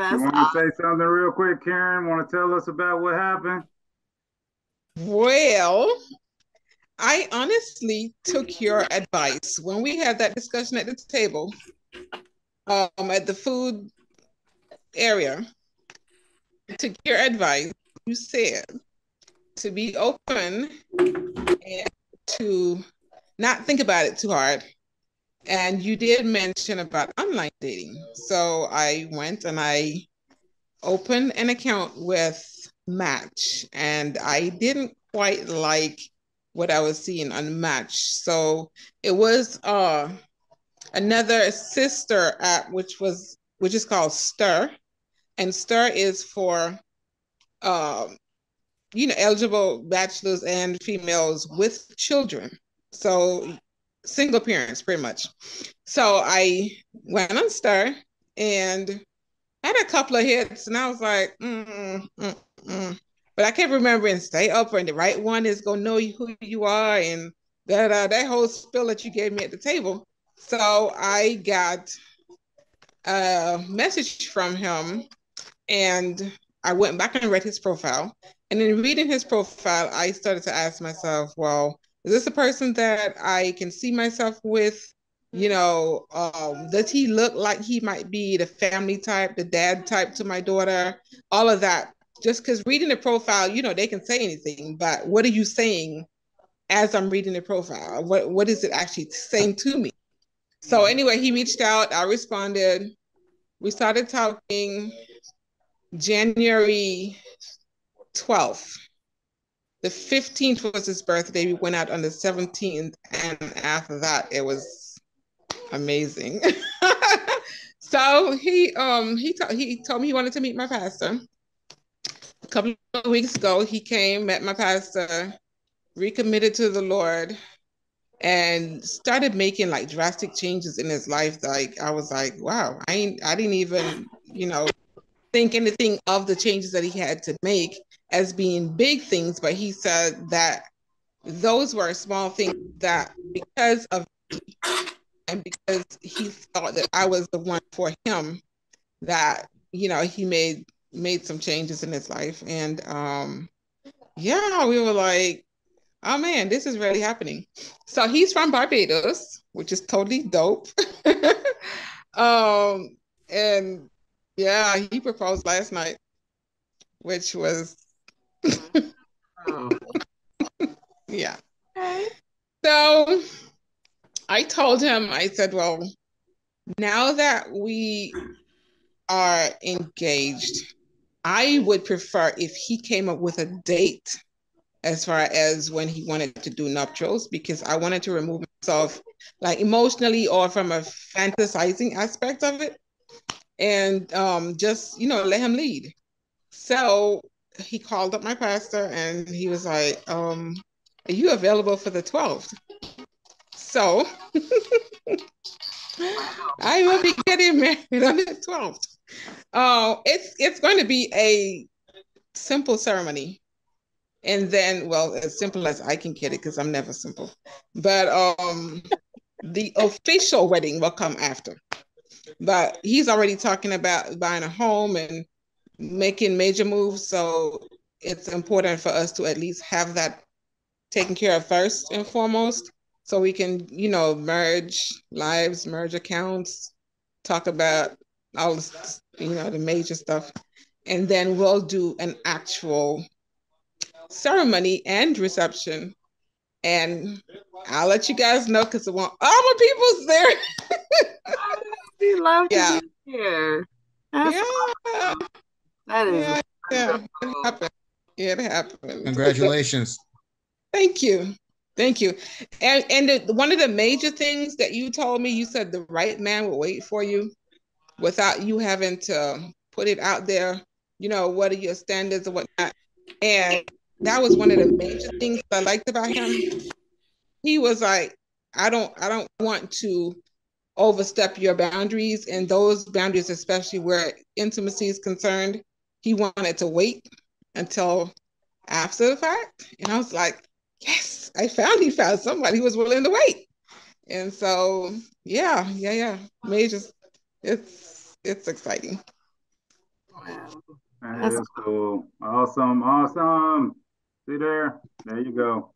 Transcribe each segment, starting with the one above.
That's you want to say something real quick, Karen? Want to tell us about what happened? Well, I honestly took your advice when we had that discussion at the table um, at the food area. I took your advice. You said to be open and to not think about it too hard. And you did mention about online dating. So I went and I opened an account with Match, and I didn't quite like what I was seeing on Match. So it was uh, another sister app, which was which is called Stir, and Stir is for um, you know, eligible bachelors and females with children. So single parents, pretty much. So I went on Stir and had a couple of hits, and I was like, mm, mm, mm. but I kept remembering stay up, and the right one is gonna know who you are, and that uh, that whole spill that you gave me at the table. So I got a message from him, and I went back and read his profile, and in reading his profile, I started to ask myself, well, is this a person that I can see myself with? You know, um, does he look like he might be the family type, the dad type to my daughter? All of that. Just because reading the profile, you know, they can say anything, but what are you saying as I'm reading the profile? What what is it actually saying to me? So anyway, he reached out. I responded. We started talking. January 12th. The 15th was his birthday. We went out on the 17th, and after that, it was amazing. so he um he he told me he wanted to meet my pastor. A couple of weeks ago, he came, met my pastor, recommitted to the Lord, and started making like drastic changes in his life. Like I was like, wow, I ain't, I didn't even you know think anything of the changes that he had to make as being big things, but he said that those were small things that because of and because he thought that I was the one for him, that you know he made made some changes in his life, and um, yeah, we were like, oh man, this is really happening. So he's from Barbados, which is totally dope. um, and yeah, he proposed last night, which was oh. yeah. So I told him, I said, well, now that we are engaged, I would prefer if he came up with a date as far as when he wanted to do nuptials because I wanted to remove myself like emotionally or from a fantasizing aspect of it and um, just you know let him lead. So he called up my pastor and he was like, um, "Are you available for the 12th?" So I will be getting married on the 12th. Uh, it's it's going to be a simple ceremony. And then, well, as simple as I can get it, because I'm never simple. But um, the official wedding will come after. But he's already talking about buying a home and making major moves. So it's important for us to at least have that taken care of first and foremost so we can you know merge lives merge accounts talk about all this you know the major stuff and then we'll do an actual ceremony and reception and i'll let you guys know because i want all my people's there we love yeah. to be here That's yeah awesome. That is yeah, yeah. It happened. It happened. Congratulations. Thank you. Thank you. And and the, one of the major things that you told me, you said the right man will wait for you without you having to put it out there, you know, what are your standards and whatnot. And that was one of the major things I liked about him. He was like, I don't I don't want to overstep your boundaries and those boundaries, especially where intimacy is concerned. He wanted to wait until after the fact. And I was like, yes, I found he found somebody who was willing to wait. And so, yeah, yeah, yeah. Major, it's it's exciting. That is cool. Awesome. Awesome. See there? There you go.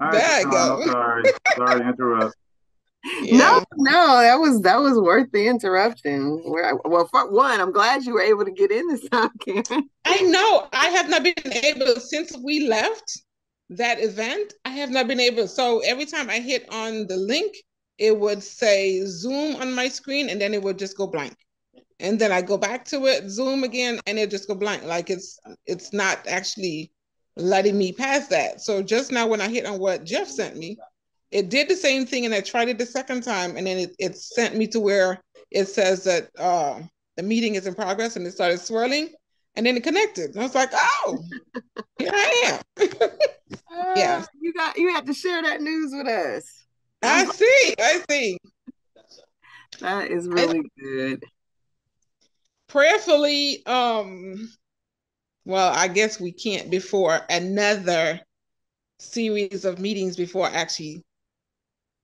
All right, there you go. Sorry. sorry to interrupt. Yeah. No, no, that was that was worth the interruption. Where Well, for one, I'm glad you were able to get in this time, Karen. I know. I have not been able since we left that event. I have not been able. So every time I hit on the link, it would say Zoom on my screen, and then it would just go blank. And then I go back to it, Zoom again, and it just go blank. Like it's it's not actually letting me pass that. So just now, when I hit on what Jeff sent me, it did the same thing and I tried it the second time and then it, it sent me to where it says that uh, the meeting is in progress and it started swirling and then it connected. And I was like, oh, here I am. uh, yeah. You got you have to share that news with us. I see. I see. That is really good. Prayerfully, um, well, I guess we can't before another series of meetings before actually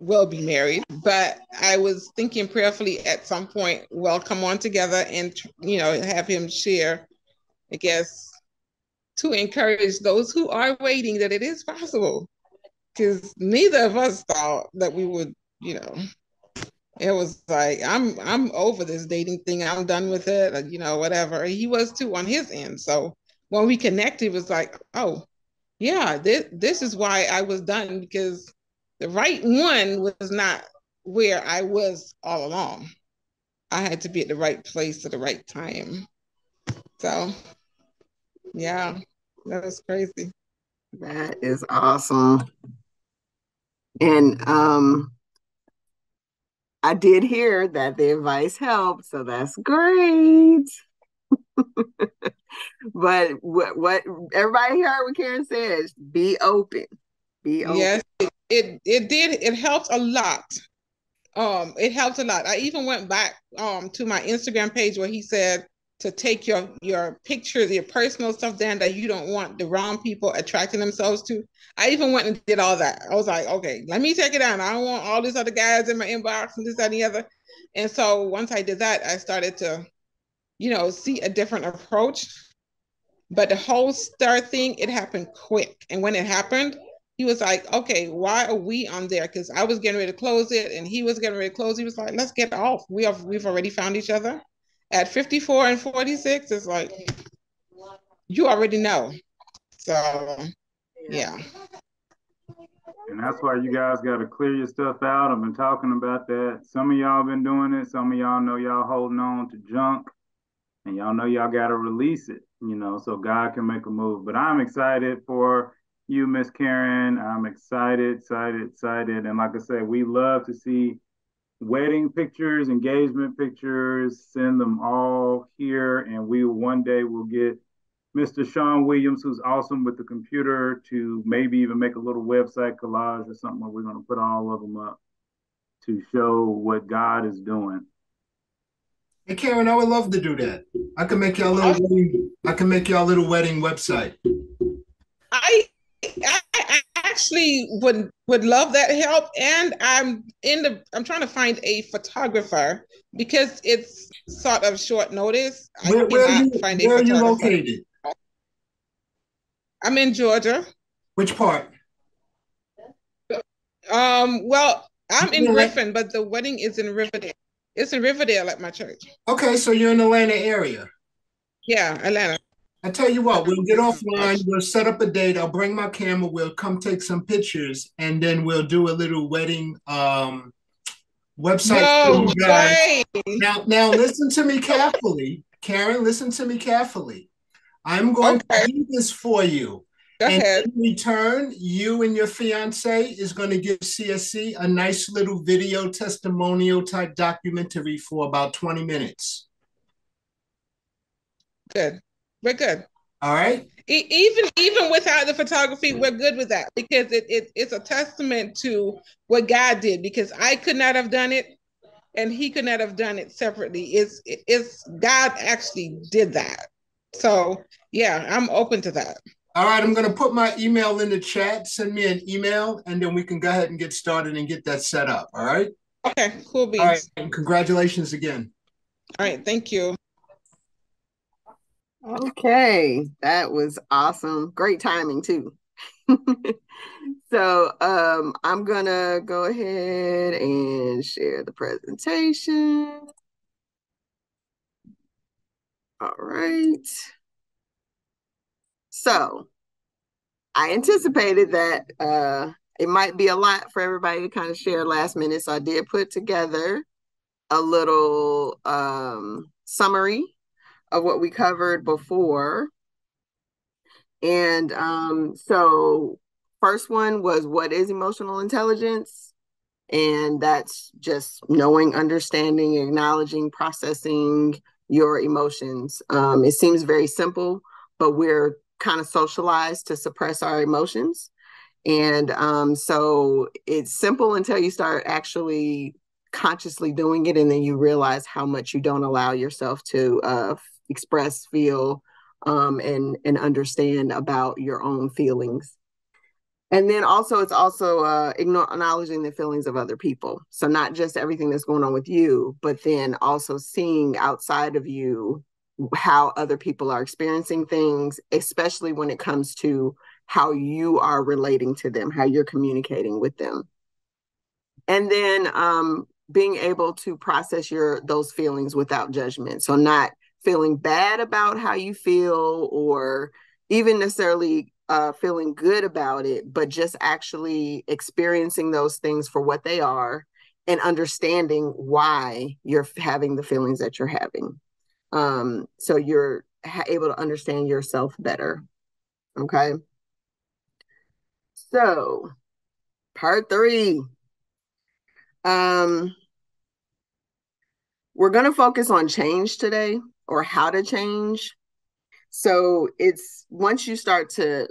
will be married, but I was thinking prayerfully at some point we'll come on together and you know have him share, I guess, to encourage those who are waiting that it is possible. Because neither of us thought that we would, you know, it was like I'm I'm over this dating thing. I'm done with it, uh, you know, whatever. He was too on his end. So when we connected, it was like, oh, yeah, this this is why I was done because the right one was not where I was all along. I had to be at the right place at the right time. So, yeah, that was crazy. That is awesome. And um I did hear that the advice helped, so that's great. but what what everybody heard what Karen says, be open. Be open. Yes, it it did it helped a lot. Um it helped a lot. I even went back um to my instagram page where he said to take your your pictures your personal stuff down that you don't want the wrong people attracting themselves to. I even went and did all that. I was like okay let me take it down i don't want all these other guys in my inbox and this that, and the other. And so once i did that i started to you know see a different approach. But the whole Stir thing it happened quick. And when it happened he was like, okay, why are we on there? Because I was getting ready to close it and he was getting ready to close. He was like, let's get off. We have we've already found each other. At 54 and 46, it's like you already know. So yeah. And that's why you guys got to clear your stuff out. I've been talking about that. Some of y'all been doing it. Some of y'all know y'all holding on to junk, and y'all know y'all got to release it. You know, so God can make a move. But I'm excited for you, Miss Karen. I'm excited, excited, excited. And like I said, we love to see wedding pictures, engagement pictures, send them all here. And we one day will get Mr. Sean Williams, who's awesome with the computer, to maybe even make a little website collage or something where we're going to put all of them up to show what God is doing. Hey Karen, I would love to do that. I can make y'all a little wedding, I can make y'all a little wedding website. I I, I actually would would love that help, and I'm in the I'm trying to find a photographer because it's sort of short notice. Where, where, are you, where are you located? I'm in Georgia. Which part? Um. Well, I'm in Griffin, but the wedding is in Riverdale. It's in Riverdale at my church. Okay, so you're in the Atlanta area. Yeah, Atlanta. I tell you what, we'll get offline. We'll set up a date. I'll bring my camera. We'll come take some pictures, and then we'll do a little wedding um, website. No way. Now, now listen to me carefully, Karen. Listen to me carefully. I'm going okay. to do this for you. Go and ahead. in return, you and your fiance is going to give CSC a nice little video testimonial type documentary for about 20 minutes. Good. We're good. All right. E- even even without the photography, we're good with that because it, it it's a testament to what God did. Because I could not have done it, and He could not have done it separately. It's it's God actually did that. So yeah, I'm open to that. All right, I'm going to put my email in the chat. Send me an email, and then we can go ahead and get started and get that set up. All right. Okay. Cool beans. All right. And congratulations again. All right. Thank you. Okay, that was awesome. Great timing too. so um, I'm gonna go ahead and share the presentation. All right. So I anticipated that uh, it might be a lot for everybody to kind of share last minute. So I did put together a little um, summary of what we covered before. And um, so, first one was what is emotional intelligence? And that's just knowing, understanding, acknowledging, processing your emotions. Um, it seems very simple, but we're kind of socialized to suppress our emotions. And um, so it's simple until you start actually consciously doing it, and then you realize how much you don't allow yourself to uh, express, feel, um, and and understand about your own feelings. And then also, it's also uh, acknowledging the feelings of other people. So not just everything that's going on with you, but then also seeing outside of you how other people are experiencing things, especially when it comes to how you are relating to them, how you're communicating with them. And then um, being able to process your those feelings without judgment. So not feeling bad about how you feel or even necessarily uh, feeling good about it, but just actually experiencing those things for what they are and understanding why you're having the feelings that you're having. Um, so you're ha- able to understand yourself better. Okay. So, part three. Um, we're going to focus on change today or how to change. So it's once you start to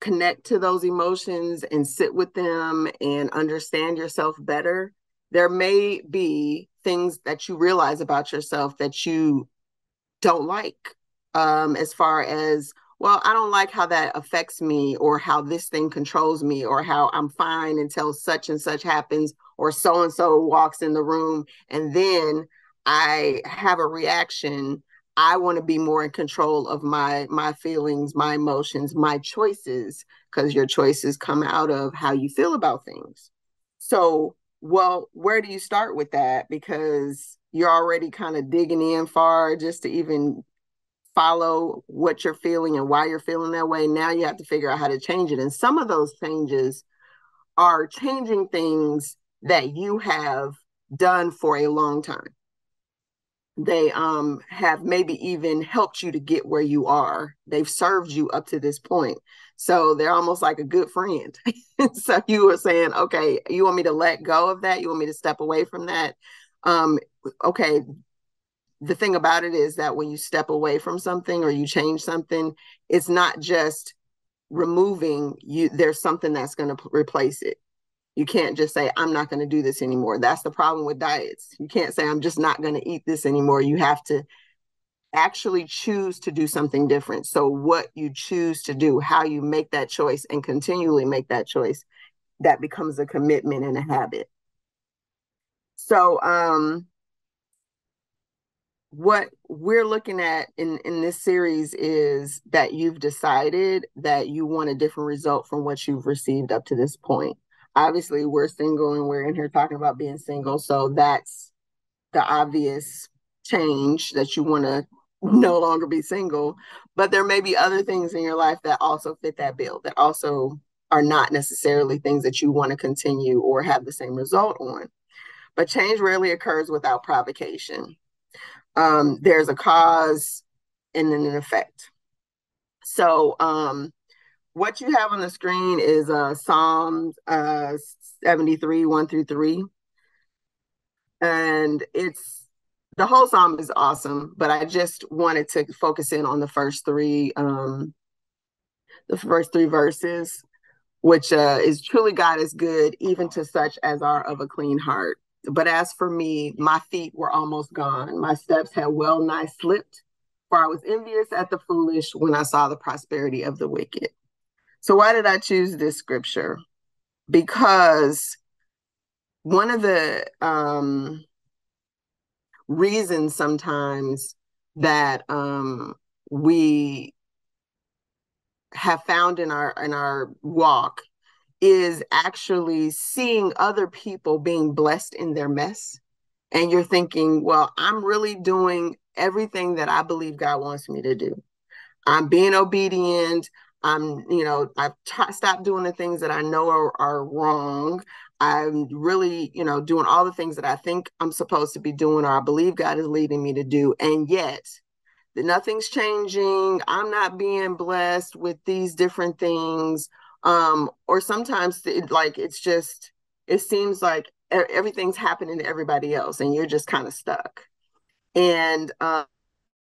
connect to those emotions and sit with them and understand yourself better, there may be things that you realize about yourself that you don't like um, as far as well i don't like how that affects me or how this thing controls me or how i'm fine until such and such happens or so and so walks in the room and then i have a reaction I want to be more in control of my my feelings, my emotions, my choices because your choices come out of how you feel about things. So, well, where do you start with that because you're already kind of digging in far just to even follow what you're feeling and why you're feeling that way. Now you have to figure out how to change it. And some of those changes are changing things that you have done for a long time they um have maybe even helped you to get where you are. They've served you up to this point. So they're almost like a good friend. So you were saying okay you want me to let go of that? You want me to step away from that? Um okay the thing about it is that when you step away from something or you change something it's not just removing you there's something that's going to replace it you can't just say, I'm not going to do this anymore. That's the problem with diets. You can't say, I'm just not going to eat this anymore. You have to actually choose to do something different. So, what you choose to do, how you make that choice and continually make that choice, that becomes a commitment and a habit. So, um, what we're looking at in in this series is that you've decided that you want a different result from what you've received up to this point obviously we're single and we're in here talking about being single so that's the obvious change that you want to no longer be single. But there may be other things in your life that also fit that bill that also are not necessarily things that you want to continue or have the same result on. But change rarely occurs without provocation. Um, there's a cause and then an effect. So um, what you have on the screen is uh, Psalms uh, 73, 1 through 3. And it's the whole psalm is awesome, but I just wanted to focus in on the first three, um, the first three verses, which uh, is truly God is good, even to such as are of a clean heart. But as for me, my feet were almost gone. My steps had well nigh slipped, for I was envious at the foolish when I saw the prosperity of the wicked. So, why did I choose this scripture? Because one of the um, reasons sometimes that um, we have found in our in our walk is actually seeing other people being blessed in their mess. And you're thinking well i'm really doing everything that i believe god wants me to do. I'm being obedient i'm you know i've t- stopped doing the things that i know are, are wrong. I'm really you know doing all the things that i think i'm supposed to be doing or i believe god is leading me to do. And yet nothing's changing. I'm not being blessed with these different things. Um or sometimes it, like it's just it seems like everything's happening to everybody else and you're just kind of stuck. And um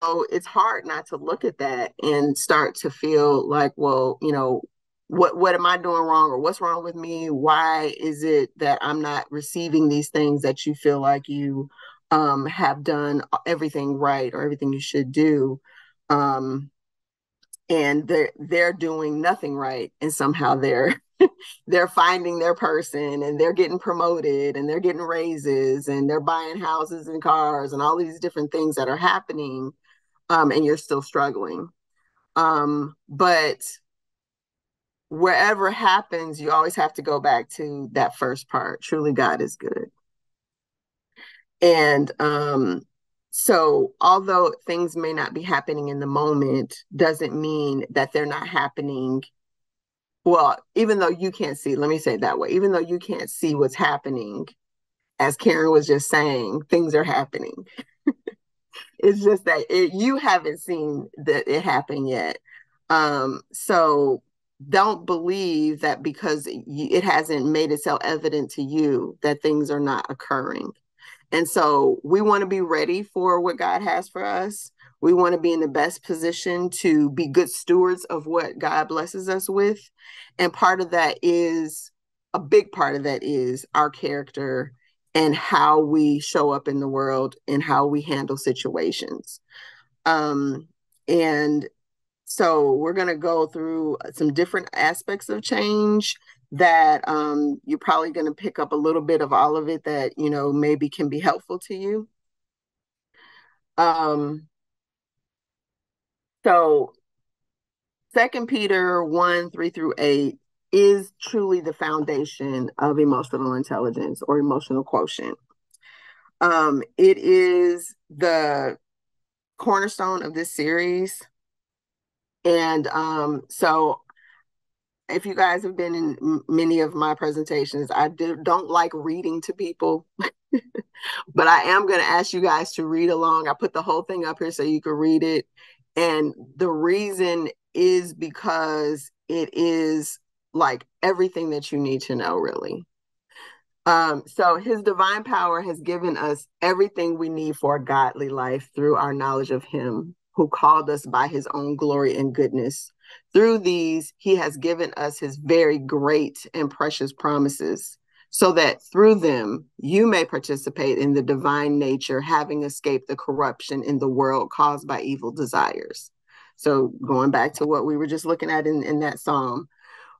so it's hard not to look at that and start to feel like well you know what what am i doing wrong or what's wrong with me? Why is it that i'm not receiving these things that you feel like you um, have done everything right or everything you should do um, and they're they're doing nothing right and somehow they're they're finding their person and they're getting promoted and they're getting raises and they're buying houses and cars and all these different things that are happening um, and you're still struggling um, but wherever happens you always have to go back to that first part truly god is good and um, so, although things may not be happening in the moment, doesn't mean that they're not happening. Well, even though you can't see, let me say it that way, even though you can't see what's happening, as Karen was just saying, things are happening. It's just that it, you haven't seen that it happen yet. Um, so don't believe that because it hasn't made itself evident to you that things are not occurring. And so we want to be ready for what God has for us. We want to be in the best position to be good stewards of what God blesses us with. And part of that is a big part of that is our character and how we show up in the world and how we handle situations. Um, and so we're going to go through some different aspects of change that um, you're probably going to pick up a little bit of all of it that you know maybe can be helpful to you um, so second peter 1 3 through 8 is truly the foundation of emotional intelligence or emotional quotient um, it is the cornerstone of this series and um, so if you guys have been in many of my presentations, I do, don't like reading to people, but I am going to ask you guys to read along. I put the whole thing up here so you can read it. And the reason is because it is like everything that you need to know, really. Um, so his divine power has given us everything we need for a godly life through our knowledge of him who called us by his own glory and goodness through these, he has given us his very great and precious promises, so that through them you may participate in the divine nature, having escaped the corruption in the world caused by evil desires. So, going back to what we were just looking at in, in that psalm,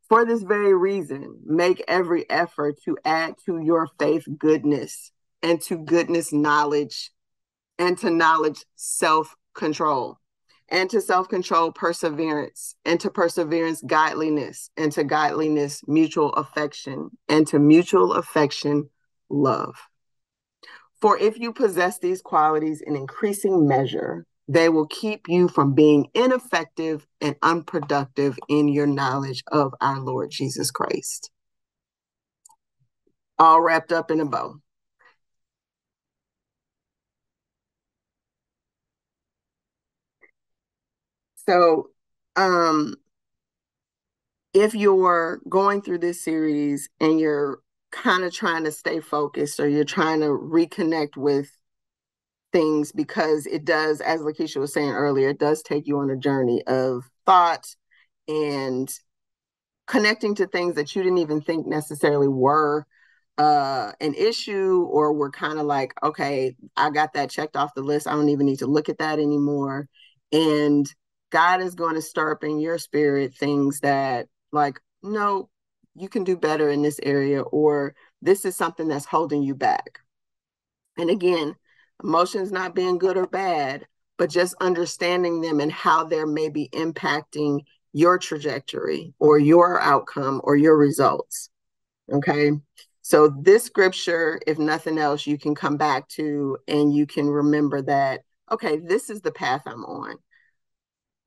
for this very reason, make every effort to add to your faith goodness, and to goodness knowledge, and to knowledge self control and to self control, perseverance, and to perseverance, godliness, and to godliness, mutual affection, and to mutual affection, love. For if you possess these qualities in increasing measure, they will keep you from being ineffective and unproductive in your knowledge of our Lord Jesus Christ. All wrapped up in a bow. So, um, if you're going through this series and you're kind of trying to stay focused or you're trying to reconnect with things because it does, as Lakeisha was saying earlier, it does take you on a journey of thought and connecting to things that you didn't even think necessarily were uh, an issue or were kind of like, okay, I got that checked off the list. I don't even need to look at that anymore. And God is going to stir up in your spirit things that, like, no, you can do better in this area, or this is something that's holding you back. And again, emotions not being good or bad, but just understanding them and how they're maybe impacting your trajectory or your outcome or your results. Okay. So, this scripture, if nothing else, you can come back to and you can remember that, okay, this is the path I'm on.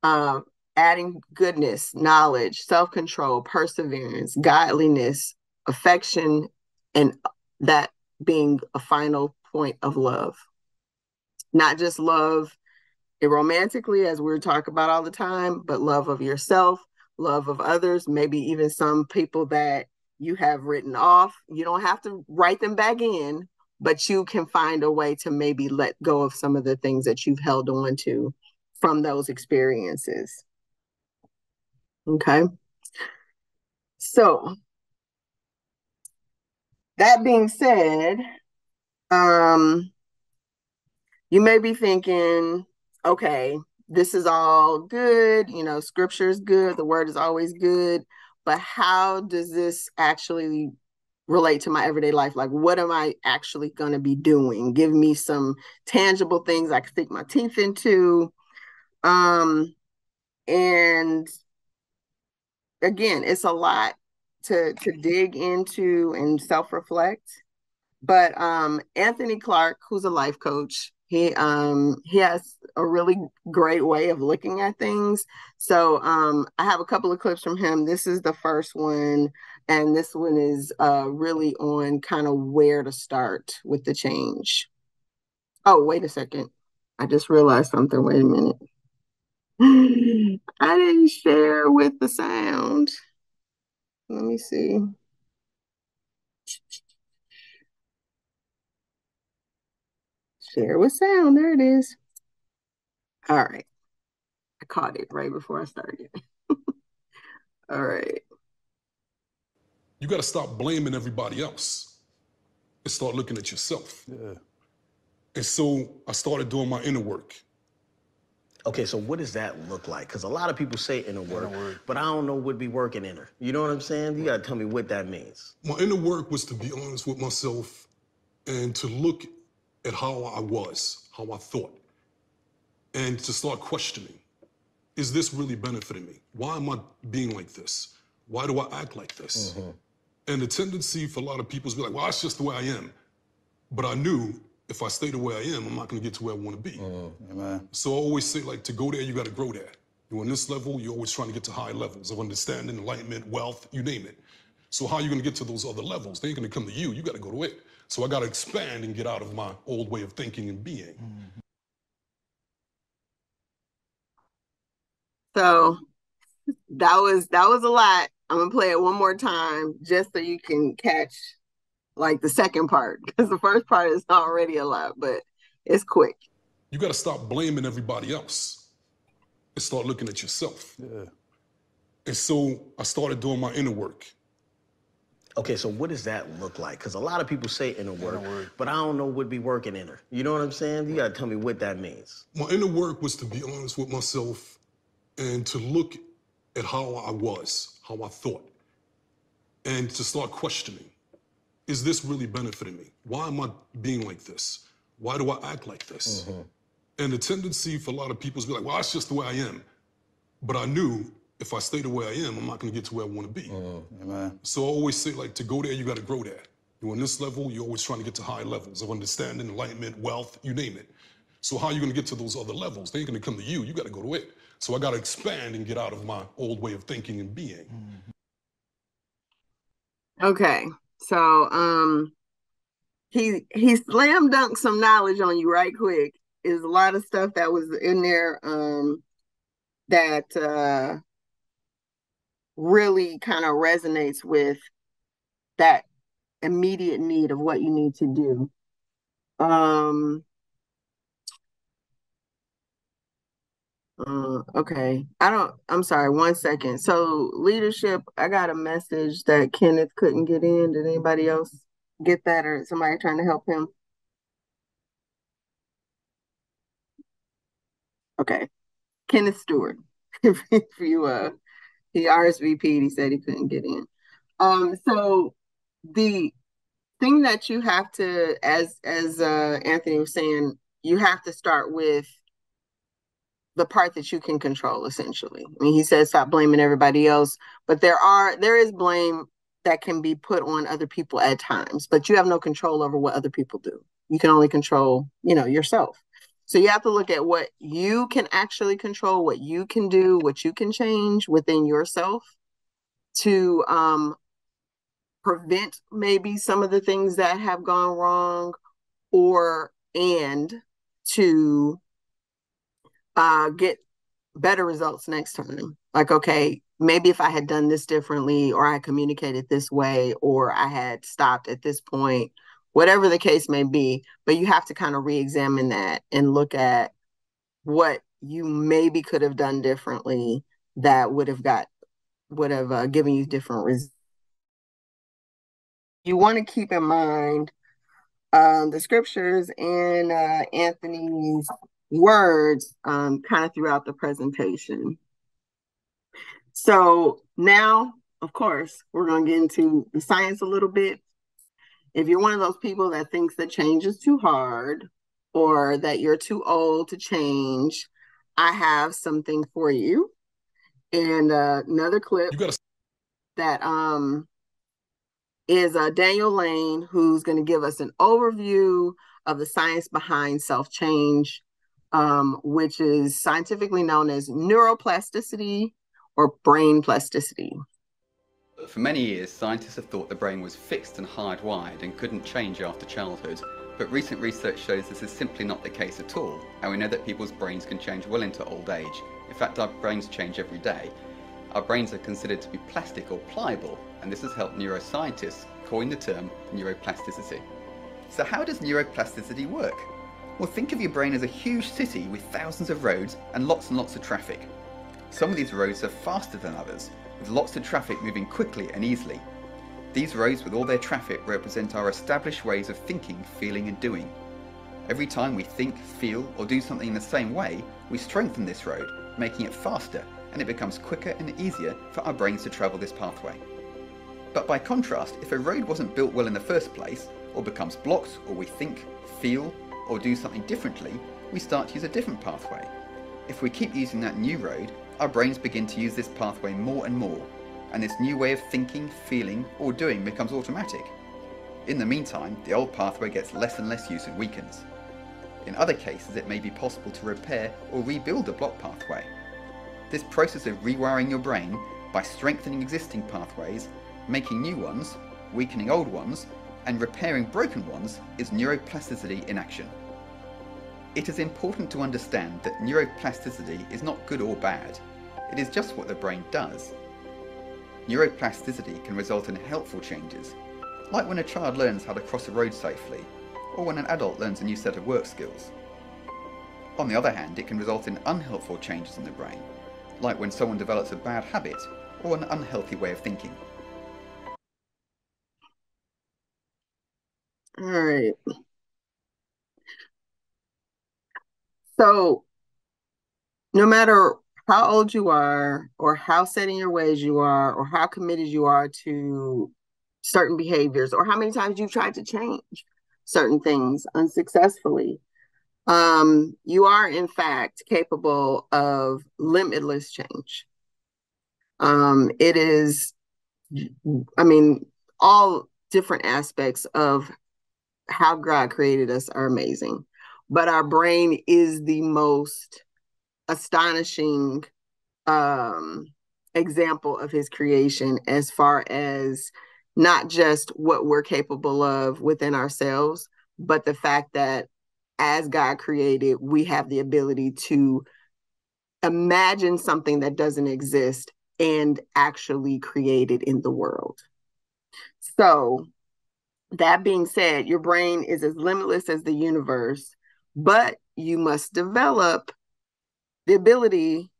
Uh, adding goodness, knowledge, self control, perseverance, godliness, affection, and that being a final point of love. Not just love romantically, as we talk about all the time, but love of yourself, love of others, maybe even some people that you have written off. You don't have to write them back in, but you can find a way to maybe let go of some of the things that you've held on to from those experiences. Okay. So, that being said, um, you may be thinking, okay, this is all good, you know, scripture is good, the word is always good, but how does this actually relate to my everyday life? Like, what am I actually going to be doing? Give me some tangible things I can stick my teeth into. Um, and again, it's a lot to to dig into and self-reflect. But um, Anthony Clark, who's a life coach, he um he has a really great way of looking at things. So um i have a couple of clips from him. This is the first one and this one is uh really on kind of where to start with the change. Oh wait a second. I just realized something. Wait a minute. I didn't share with the sound. Let me see Share with sound. There it is. All right. I caught it right before I started. All right. You got to stop blaming everybody else and start looking at yourself. Yeah. And so I started doing my inner work. Okay, so what does that look like? Because a lot of people say inner work, Inner work. but I don't know what be working inner. You know what I'm saying? You gotta tell me what that means. My inner work was to be honest with myself and to look at how I was, how I thought, and to start questioning is this really benefiting me? Why am I being like this? Why do I act like this? Mm-hmm. And the tendency for a lot of people is to be like, well, that's just the way I am. But I knew if I stay the way I am, I'm not gonna get to where I wanna be. Mm-hmm. Amen. So I always say, like, to go there, you got to grow there. You're on this level, you're always trying to get to high levels of understanding, enlightenment, wealth, you name it. So how are you going to get to those other levels? They ain't going to come to you. You got to go to it. So I got to expand and get out of my old way of thinking and being. So that was that was a lot. I'm gonna play it one more time just so you can catch like the second part because the first part is already a lot, but it's quick. You got to stop blaming everybody else and start looking at yourself. Yeah. And so I started doing my inner work. Okay, so what does that look like? Because a lot of people say inner work, work. but I don't know what be working inner. You know what I'm saying? You gotta tell me what that means. My inner work was to be honest with myself and to look at how I was, how I thought, and to start questioning is this really benefiting me? Why am I being like this? Why do I act like this? Mm-hmm. And the tendency for a lot of people is to be like, well, that's just the way I am. But I knew if I stay the way I am, I'm not going to get to where I want to be. Amen. So I always say, like, to go there, you got to grow there. You're on this level, you're always trying to get to high levels of understanding, enlightenment, wealth, you name it. So how are you going to get to those other levels? They ain't going to come to you. You got to go to it. So I got to expand and get out of my old way of thinking and being. Okay. So um he he slam dunked some knowledge on you right quick. Is a lot of stuff that was in there um that uh really kind of resonates with that immediate need of what you need to do. Um Uh, okay. I don't, I'm sorry, one second. So, leadership, I got a message that Kenneth couldn't get in. Did anybody else get that or somebody trying to help him? Okay. Kenneth Stewart. if you uh he RSVP'd, he said he couldn't get in. Um, so the thing that you have to, as as uh Anthony was saying, you have to start with the part that you can control essentially. I mean, he says stop blaming everybody else, but there are there is blame that can be put on other people at times, but you have no control over what other people do. You can only control, you know, yourself. So you have to look at what you can actually control, what you can do, what you can change within yourself to um prevent maybe some of the things that have gone wrong or and to uh, get better results next time. Like, okay, maybe if I had done this differently, or I communicated this way, or I had stopped at this point, whatever the case may be. But you have to kind of re examine that and look at what you maybe could have done differently that would have got, would have uh, given you different results. You want to keep in mind um, the scriptures and uh, Anthony's words um, kind of throughout the presentation. So now, of course, we're going to get into the science a little bit. If you're one of those people that thinks that change is too hard or that you're too old to change, I have something for you. And uh, another clip gotta... that um is uh, Daniel Lane, who's going to give us an overview of the science behind self change um, which is scientifically known as neuroplasticity or brain plasticity. For many years, scientists have thought the brain was fixed and hardwired and couldn't change after childhood. But recent research shows this is simply not the case at all, and we know that people's brains can change well into old age. In fact, our brains change every day. Our brains are considered to be plastic or pliable, and this has helped neuroscientists coin the term neuroplasticity. So how does neuroplasticity work? Well, think of your brain as a huge city with thousands of roads and lots and lots of traffic. Some of these roads are faster than others, with lots of traffic moving quickly and easily. These roads with all their traffic represent our established ways of thinking, feeling and doing. Every time we think, feel or do something in the same way, we strengthen this road, making it faster and it becomes quicker and easier for our brains to travel this pathway. But by contrast, if a road wasn't built well in the first place, or becomes blocked, or we think, feel or do something differently, we start to use a different pathway. If we keep using that new road, our brains begin to use this pathway more and more, and this new way of thinking, feeling, or doing becomes automatic. In the meantime, the old pathway gets less and less use and weakens. In other cases, it may be possible to repair or rebuild a blocked pathway. This process of rewiring your brain by strengthening existing pathways, making new ones, weakening old ones, and repairing broken ones is neuroplasticity in action. It is important to understand that neuroplasticity is not good or bad, it is just what the brain does. Neuroplasticity can result in helpful changes, like when a child learns how to cross a road safely, or when an adult learns a new set of work skills. On the other hand, it can result in unhelpful changes in the brain, like when someone develops a bad habit or an unhealthy way of thinking. All right. So, no matter how old you are, or how set in your ways you are, or how committed you are to certain behaviors, or how many times you've tried to change certain things unsuccessfully, um, you are in fact capable of limitless change. Um, it is, I mean, all different aspects of how God created us are amazing. But our brain is the most astonishing um, example of his creation as far as not just what we're capable of within ourselves, but the fact that as God created, we have the ability to imagine something that doesn't exist and actually create it in the world. So, that being said, your brain is as limitless as the universe, but you must develop the ability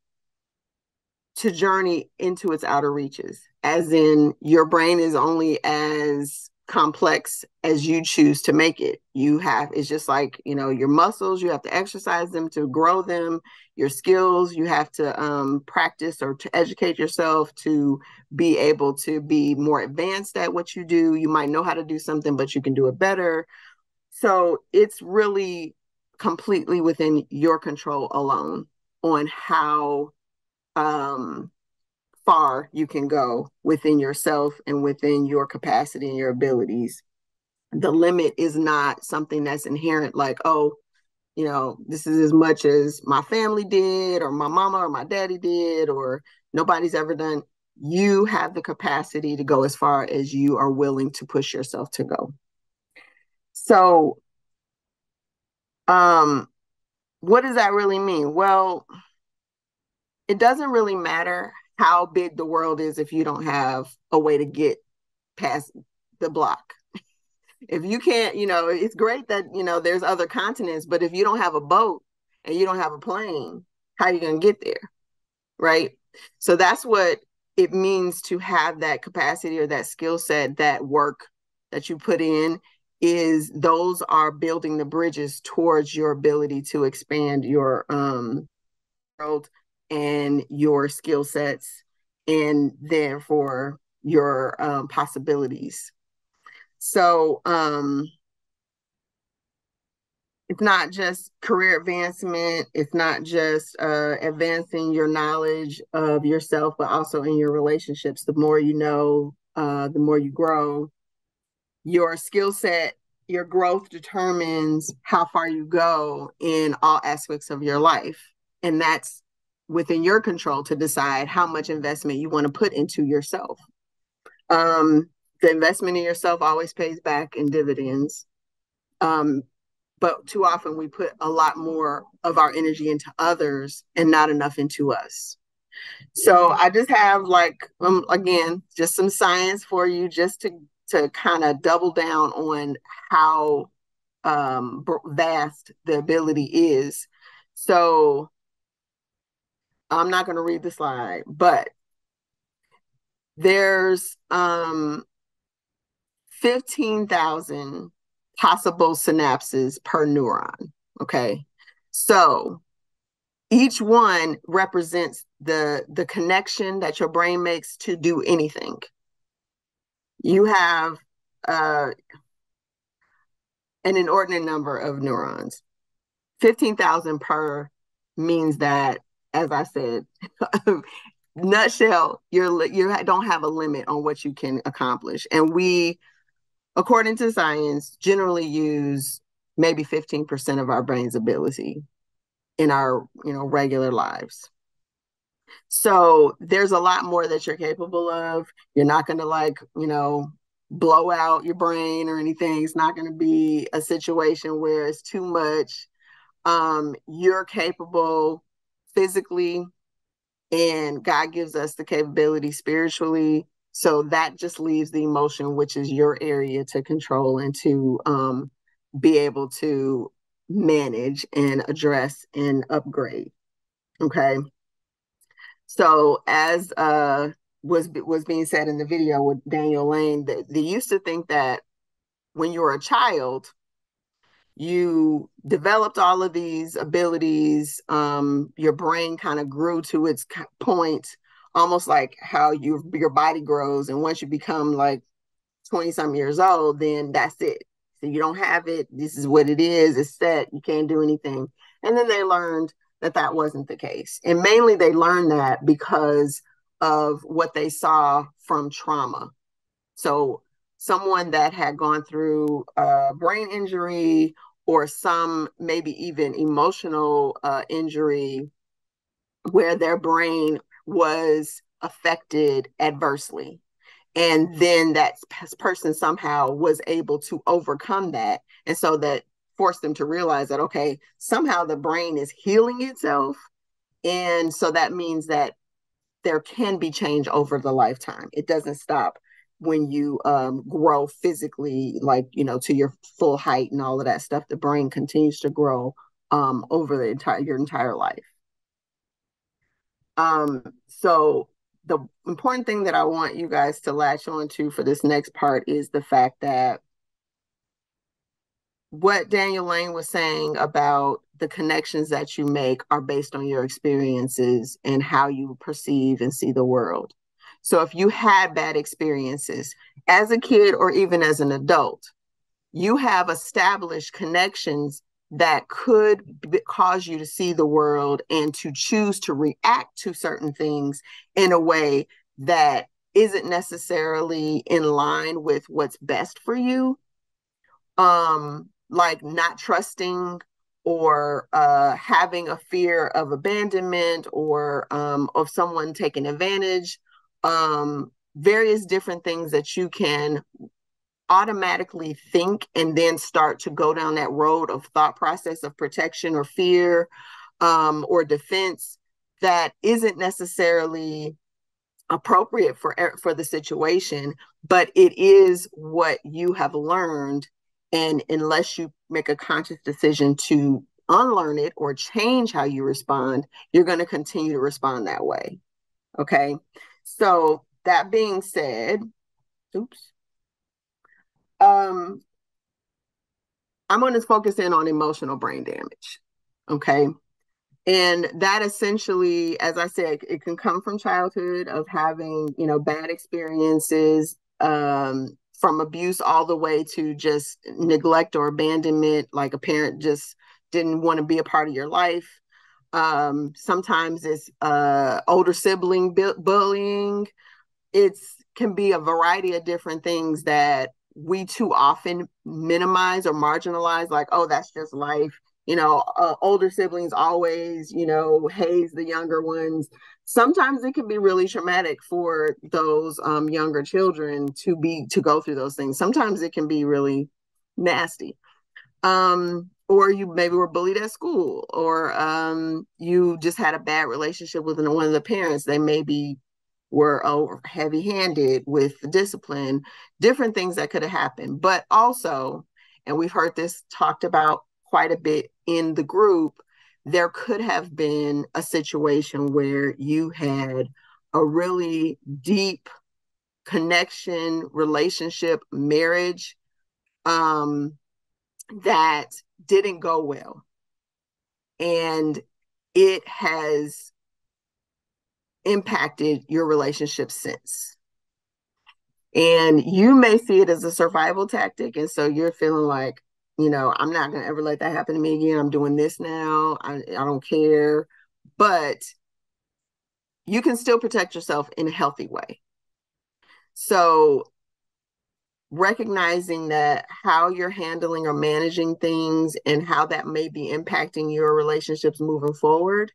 to journey into its outer reaches, as in your brain is only as complex as you choose to make it. You have, it's just like, you know, your muscles, you have to exercise them to grow them, your skills, you have to um, practice or to educate yourself to be able to be more advanced at what you do. You might know how to do something, but you can do it better. So it's really completely within your control alone. On how um, far you can go within yourself and within your capacity and your abilities. The limit is not something that's inherent, like, oh, you know, this is as much as my family did, or my mama or my daddy did, or nobody's ever done. You have the capacity to go as far as you are willing to push yourself to go. So, um, what does that really mean? Well, it doesn't really matter how big the world is if you don't have a way to get past the block. if you can't, you know, it's great that, you know, there's other continents, but if you don't have a boat and you don't have a plane, how are you going to get there? Right? So that's what it means to have that capacity or that skill set, that work that you put in is those are building the bridges towards your ability to expand your um world and your skill sets and therefore your um, possibilities. So um, it's not just career advancement, it's not just uh, advancing your knowledge of yourself, but also in your relationships. The more you know, uh, the more you grow. Your skill set, your growth determines how far you go in all aspects of your life. And that's within your control to decide how much investment you want to put into yourself. Um, the investment in yourself always pays back in dividends. Um, but too often we put a lot more of our energy into others and not enough into us. So I just have like um, again just some science for you just to to kind of double down on how um, vast the ability is. So I'm not going to read the slide, but there's um 15,000 possible synapses per neuron. Okay. So each one represents the the connection that your brain makes to do anything. You have uh, an inordinate number of neurons. 15,000 per means that as I said, nutshell, you're you don't have a limit on what you can accomplish, and we, according to science, generally use maybe 15% of our brain's ability in our you know regular lives. So there's a lot more that you're capable of. You're not going to like you know blow out your brain or anything. It's not going to be a situation where it's too much. Um, you're capable physically and God gives us the capability spiritually. So that just leaves the emotion, which is your area to control and to um, be able to manage and address and upgrade. Okay. So as uh, was was being said in the video with Daniel Lane, that they used to think that when you're a child, you developed all of these abilities um, your brain kind of grew to its point almost like how you, your body grows. And once you become like 20 some years old then that's it. So you don't have it. This is what it is. It's set. You can't do anything. And then they learned that that wasn't the case. And mainly they learned that because of what they saw from trauma. So someone that had gone through a brain injury or some maybe even emotional uh, injury where their brain was affected adversely. And then that person somehow was able to overcome that. And so that forced them to realize that okay somehow the brain is healing itself. And so that means that there can be change over the lifetime. It doesn't stop when you um, grow physically, like, you know, to your full height and all of that stuff, the brain continues to grow um, over the entire, your entire life. Um, so the important thing that I want you guys to latch on to for this next part is the fact that what Daniel Lane was saying about the connections that you make are based on your experiences and how you perceive and see the world. So if you had bad experiences as a kid or even as an adult, you have established connections that could b- cause you to see the world and to choose to react to certain things in a way that isn't necessarily in line with what's best for you um like not trusting or uh having a fear of abandonment or um of someone taking advantage um various different things that you can automatically think and then start to go down that road of thought process of protection or fear um, or defense that isn't necessarily appropriate for for the situation but it is what you have learned and unless you make a conscious decision to unlearn it or change how you respond you're going to continue to respond that way. Okay? So that being said oops. Um i'm going to focus in on emotional brain damage. Okay? And that essentially as i said it can come from childhood of having you know bad experiences um, from abuse all the way to just neglect or abandonment like a parent just didn't want to be a part of your life. Um, sometimes it's uh, older sibling bu- bullying. It's can be a variety of different things that we too often minimize or marginalize like oh that's just life. You know uh, older siblings always you know haze the younger ones sometimes it can be really traumatic for those um, younger children to be to go through those things. Sometimes it can be really nasty. Um, or you maybe were bullied at school or um, you just had a bad relationship with one of the parents. They maybe were oh, heavy handed with discipline, different things that could have happened. But also, and we've heard this talked about quite a bit in the group, there could have been a situation where you had a really deep connection, relationship, marriage um, that didn't go well. And it has impacted your relationship since. And you may see it as a survival tactic. And so you're feeling like, you know, I'm not going to ever let that happen to me again. I'm doing this now. I, I don't care. But you can still protect yourself in a healthy way. So recognizing that how you're handling or managing things and how that may be impacting your relationships moving forward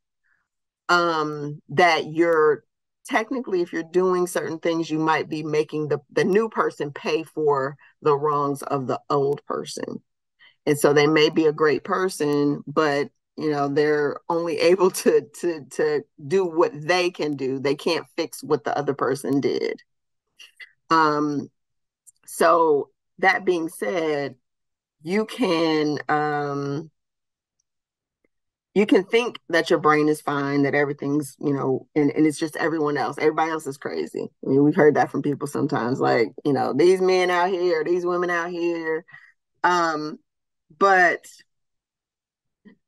um, that you're technically if you're doing certain things you might be making the the new person pay for the wrongs of the old person and so they may be a great person but you know they're only able to to to do what they can do they can't fix what the other person did um so that being said you can um you can think that your brain is fine, that everything's, you know, and, and it's just everyone else. Everybody else is crazy. I mean, we've heard that from people sometimes, like, you know, these men out here, these women out here. Um, but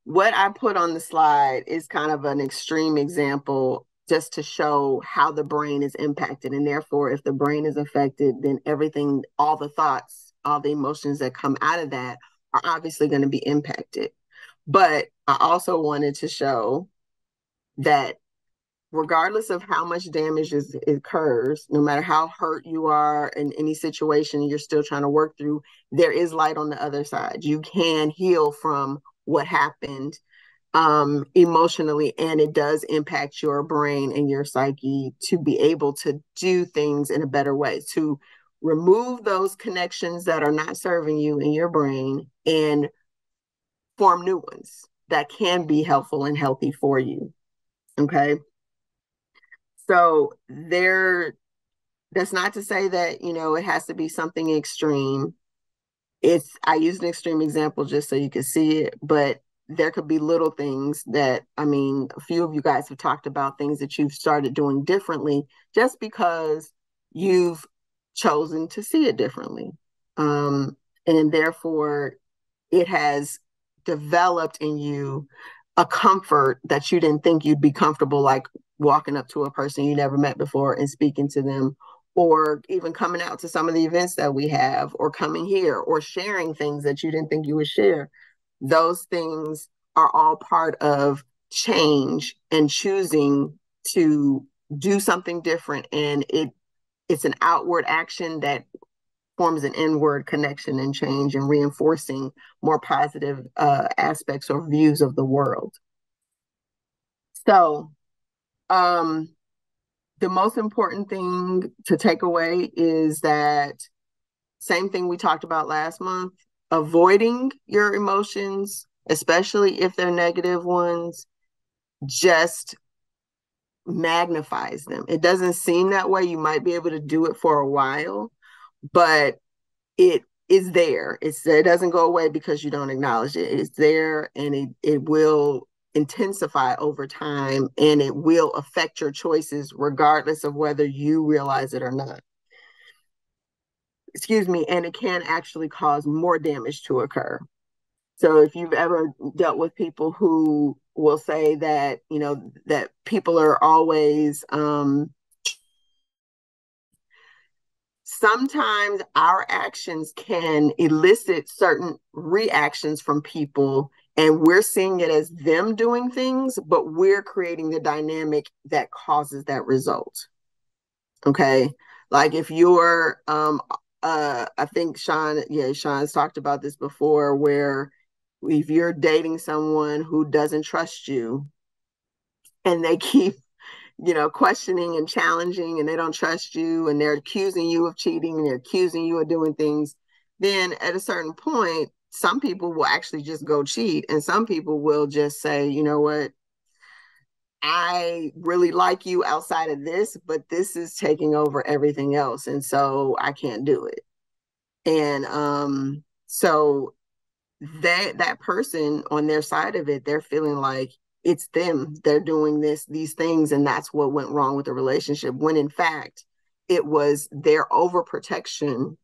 what I put on the slide is kind of an extreme example just to show how the brain is impacted. And therefore, if the brain is affected, then everything, all the thoughts, all the emotions that come out of that are obviously going to be impacted. But I also wanted to show that regardless of how much damage is, occurs, no matter how hurt you are in any situation you're still trying to work through, there is light on the other side. You can heal from what happened um, emotionally, and it does impact your brain and your psyche to be able to do things in a better way, to remove those connections that are not serving you in your brain and form new ones that can be helpful and healthy for you. Okay. So there, that's not to say that, you know, it has to be something extreme. It's, I use an extreme example just so you can see it, but there could be little things that, I mean, a few of you guys have talked about things that you've started doing differently just because you've chosen to see it differently. Um, and therefore, it has developed in you a comfort that you didn't think you'd be comfortable like walking up to a person you never met before and speaking to them or even coming out to some of the events that we have or coming here or sharing things that you didn't think you would share. Those things are all part of change and choosing to do something different. And it it's an outward action that forms an inward connection and change and reinforcing more positive uh, aspects or views of the world. So um the most important thing to take away is that same thing we talked about last month avoiding your emotions especially if they're negative ones just magnifies them. It doesn't seem that way. You might be able to do it for a while but it is there. It's it doesn't go away because you don't acknowledge it. It's there and it, it will intensify over time and it will affect your choices regardless of whether you realize it or not. Excuse me, and it can actually cause more damage to occur. So if you've ever dealt with people who will say that, you know, that people are always um sometimes our actions can elicit certain reactions from people and we're seeing it as them doing things, but we're creating the dynamic that causes that result. Okay. Like if you're, um, uh, I think Sean, yeah, Sean's talked about this before, where if you're dating someone who doesn't trust you and they keep, you know, questioning and challenging and they don't trust you and they're accusing you of cheating and they're accusing you of doing things, then at a certain point, some people will actually just go cheat and some people will just say you know what? I really like you outside of this but this is taking over everything else and so i can't do it. And um so that that person on their side of it they're feeling like it's them. They're doing this these things and that's what went wrong with the relationship when in fact it was their overprotection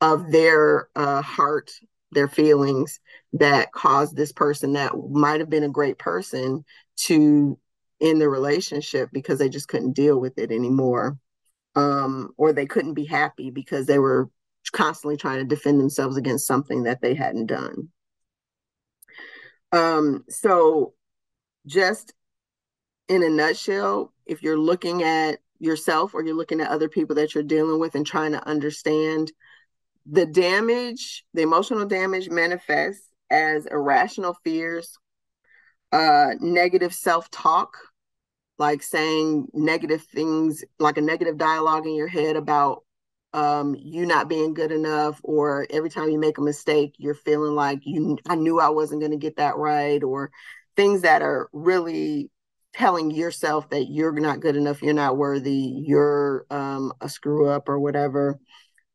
of their uh, heart their feelings that caused this person that might have been a great person to end the relationship because they just couldn't deal with it anymore. Um, or they couldn't be happy because they were constantly trying to defend themselves against something that they hadn't done. Um, so just in a nutshell if you're looking at yourself or you're looking at other people that you're dealing with and trying to understand the damage, the emotional damage manifests as irrational fears, uh, negative self talk, like saying negative things, like a negative dialogue in your head about um, you not being good enough, or every time you make a mistake, you're feeling like you, I knew I wasn't going to get that right, or things that are really telling yourself that you're not good enough, you're not worthy, you're um, a screw up or whatever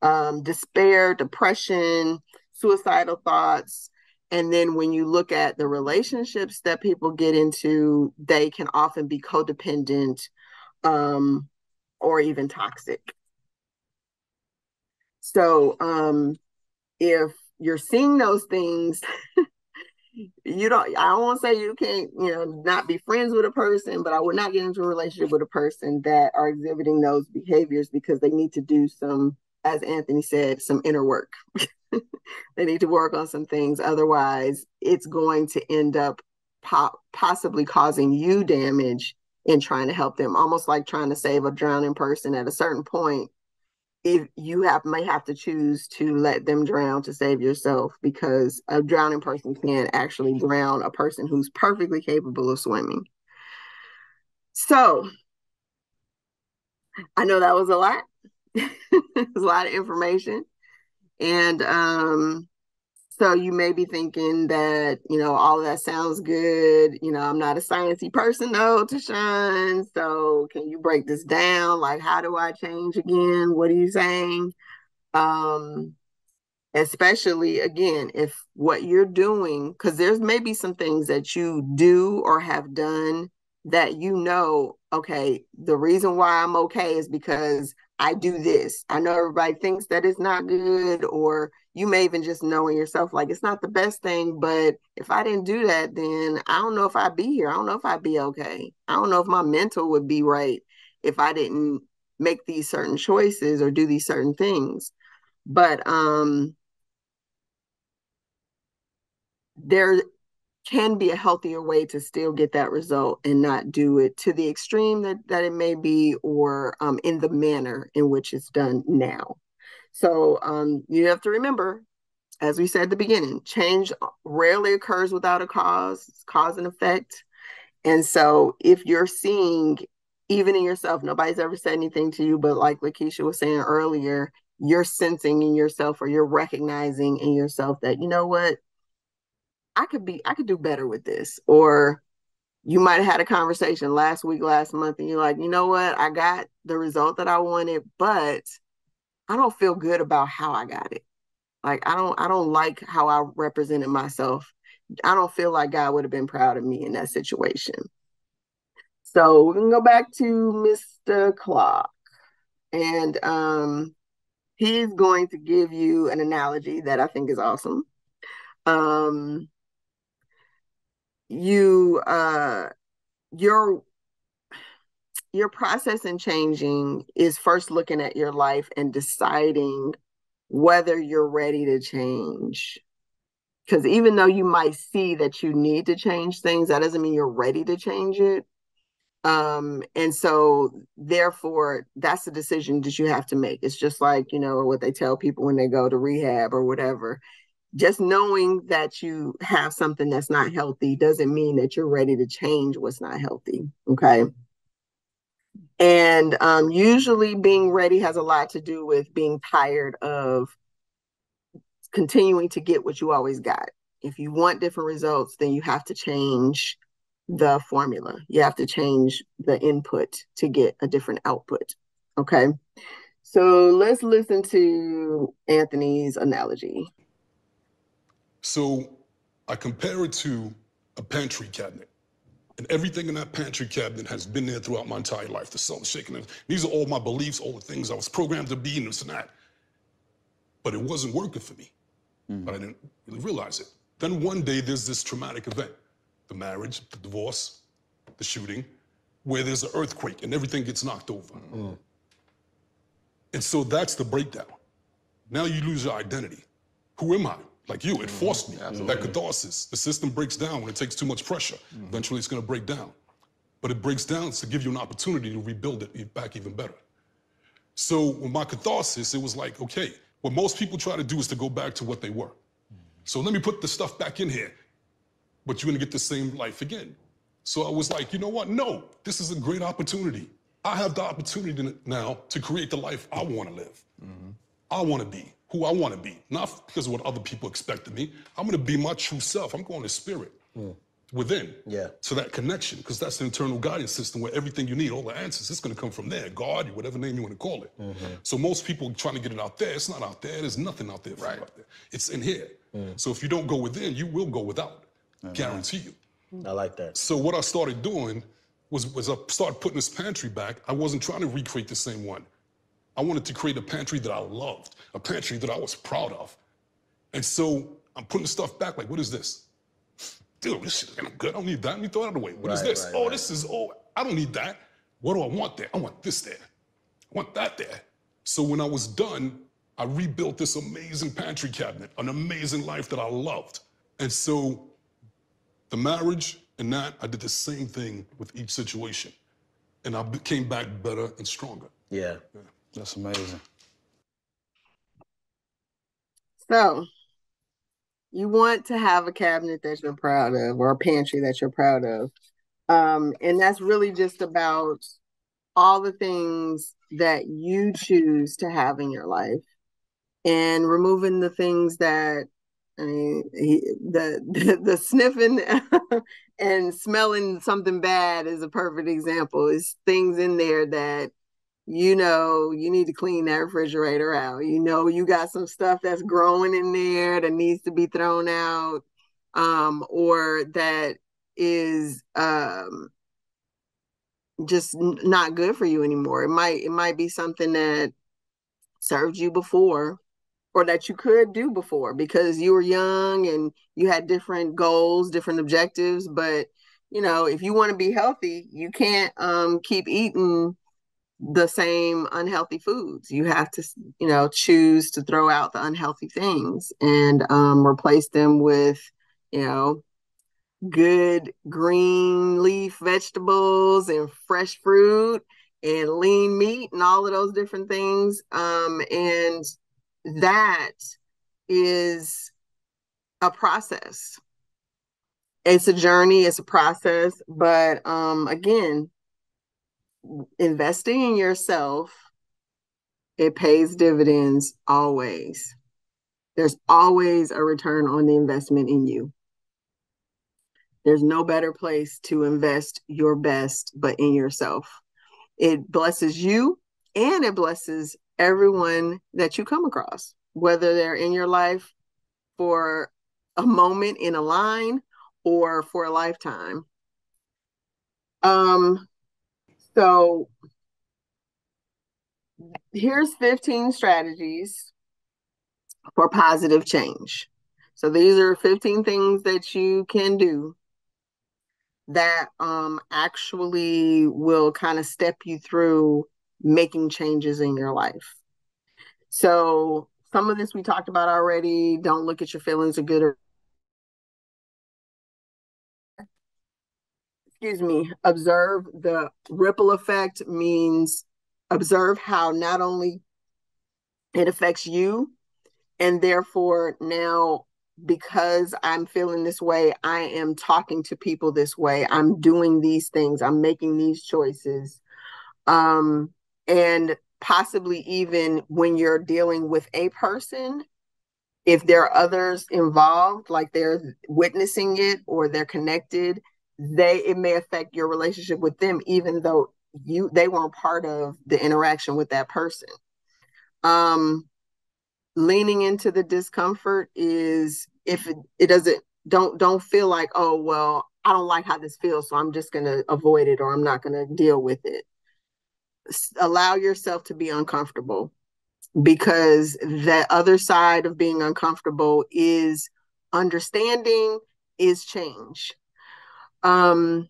um, despair, depression, suicidal thoughts. And then when you look at the relationships that people get into, they can often be codependent um, or even toxic. So um, if you're seeing those things, you don't, I don't say you can't, you know, not be friends with a person, but I would not get into a relationship with a person that are exhibiting those behaviors because they need to do some as Anthony said, some inner work. they need to work on some things. Otherwise, it's going to end up po- possibly causing you damage in trying to help them, almost like trying to save a drowning person at a certain point. If you have may have to choose to let them drown to save yourself because a drowning person can actually drown a person who's perfectly capable of swimming. So I know that was a lot. There's a lot of information. And um, so you may be thinking that, you know, all that sounds good. You know, I'm not a sciencey person though, Tashawn. So can you break this down? Like, how do I change again? What are you saying? Um, especially again, if what you're doing, because there's maybe some things that you do or have done that you know, okay, the reason why I'm okay is because I do this. I know everybody thinks that it's not good, or you may even just know in yourself, like it's not the best thing. But if I didn't do that, then I don't know if I'd be here. I don't know if I'd be okay. I don't know if my mental would be right if I didn't make these certain choices or do these certain things. But um there can be a healthier way to still get that result and not do it to the extreme that, that it may be or um, in the manner in which it's done now. So um, you have to remember, as we said at the beginning, change rarely occurs without a cause, cause and effect. And so if you're seeing, even in yourself, nobody's ever said anything to you, but like Lakeisha was saying earlier, you're sensing in yourself or you're recognizing in yourself that, you know what, I could be, I could do better with this. Or you might have had a conversation last week, last month, and you're like, you know what, I got the result that I wanted, but I don't feel good about how I got it. Like I don't, I don't like how I represented myself. I don't feel like God would have been proud of me in that situation. So we can go back to Mr. Clock. And um he's going to give you an analogy that I think is awesome. Um you uh your your process in changing is first looking at your life and deciding whether you're ready to change. Because even though you might see that you need to change things that doesn't mean you're ready to change it. Um and so therefore that's the decision that you have to make. It's just like you know what they tell people when they go to rehab or whatever just knowing that you have something that's not healthy doesn't mean that you're ready to change what's not healthy. Okay. And um, usually being ready has a lot to do with being tired of continuing to get what you always got. If you want different results, then you have to change the formula. You have to change the input to get a different output. Okay. So let's listen to Anthony's analogy. So I compare it to a pantry cabinet. And everything in that pantry cabinet has been there throughout my entire life. The salt shaking. These are all my beliefs, all the things I was programmed to be and this and that. But it wasn't working for me. Mm-hmm. But I didn't really realize it. Then one day there's this traumatic event. The marriage, the divorce, the shooting, where there's an earthquake and everything gets knocked over. Mm-hmm. And so that's the breakdown. Now you lose your identity. Who am I? Like you. It forced me. Absolutely. That catharsis. The system breaks down when it takes too much pressure. Mm-hmm. Eventually, it's going to break down. But it breaks down to give you an opportunity to rebuild it back even better. So with my catharsis, it was like, okay, what most people try to do is to go back to what they were. Mm-hmm. So let me put the stuff back in here, but you're going to get the same life again. So I was like, you know what? No, this is a great opportunity. I have the opportunity now to create the life I want to live. Mm-hmm. I want to be who I want to be, not because of what other people expect of me. I'm going to be my true self. I'm going to spirit mm. within. Yeah. So that connection, because that's the internal guidance system where everything you need, all the answers, it's going to come from there. God, whatever name you want to call it. Mm-hmm. So most people trying to get it out there. It's not out there. There's nothing out there for right. out there. It's in here. Mm. So if you don't go within, you will go without. Mm-hmm. Guarantee you. I like that. So what I started doing was, was I started putting this pantry back. I wasn't trying to recreate the same one. I wanted to create a pantry that I loved, a pantry that I was proud of. And so I'm putting stuff back, like, what is this? Dude, this shit ain't good. I don't need that. Let me throw it out of the way. What right, is this? Right, oh, right. this is, oh, I don't need that. What do I want there? I want this there. I want that there. So when I was done, I rebuilt this amazing pantry cabinet, an amazing life that I loved. And so the marriage and that, I did the same thing with each situation. And I came back better and stronger. Yeah. yeah. That's amazing. So, you want to have a cabinet that you're proud of or a pantry that you're proud of. Um, and that's really just about all the things that you choose to have in your life and removing the things that I mean, he, the, the the sniffing and smelling something bad is a perfect example. Is things in there that you know you need to clean that refrigerator out. You know you got some stuff that's growing in there that needs to be thrown out um, or that is um, just not good for you anymore. It might it might be something that served you before or that you could do before because you were young and you had different goals different objectives but you know if you want to be healthy you can't um, keep eating the same unhealthy foods. You have to, you know, choose to throw out the unhealthy things and um, replace them with you know, good green leaf vegetables and fresh fruit and lean meat and all of those different things. Um, and that is a process. It's a journey, it's a process, but um, again, investing in yourself, it pays dividends always. There's always a return on the investment in you. There's no better place to invest your best but in yourself. It blesses you and it blesses everyone that you come across, whether they're in your life for a moment in a line or for a lifetime. Um, so here's 15 strategies for positive change. So these are 15 things that you can do that um actually will kind of step you through making changes in your life. So some of this we talked about already. Don't look at your feelings are good or excuse me, observe the ripple effect means observe how not only it affects you and therefore now because I'm feeling this way, I am talking to people this way. I'm doing these things. I'm making these choices. Um, and possibly even when you're dealing with a person, if there are others involved, like they're witnessing it or they're connected, they it may affect your relationship with them, even though you they weren't part of the interaction with that person. Um, leaning into the discomfort is if it, it doesn't don't don't feel like oh well i don't like how this feels so i'm just going to avoid it or i'm not going to deal with it allow yourself to be uncomfortable because the other side of being uncomfortable is understanding is change um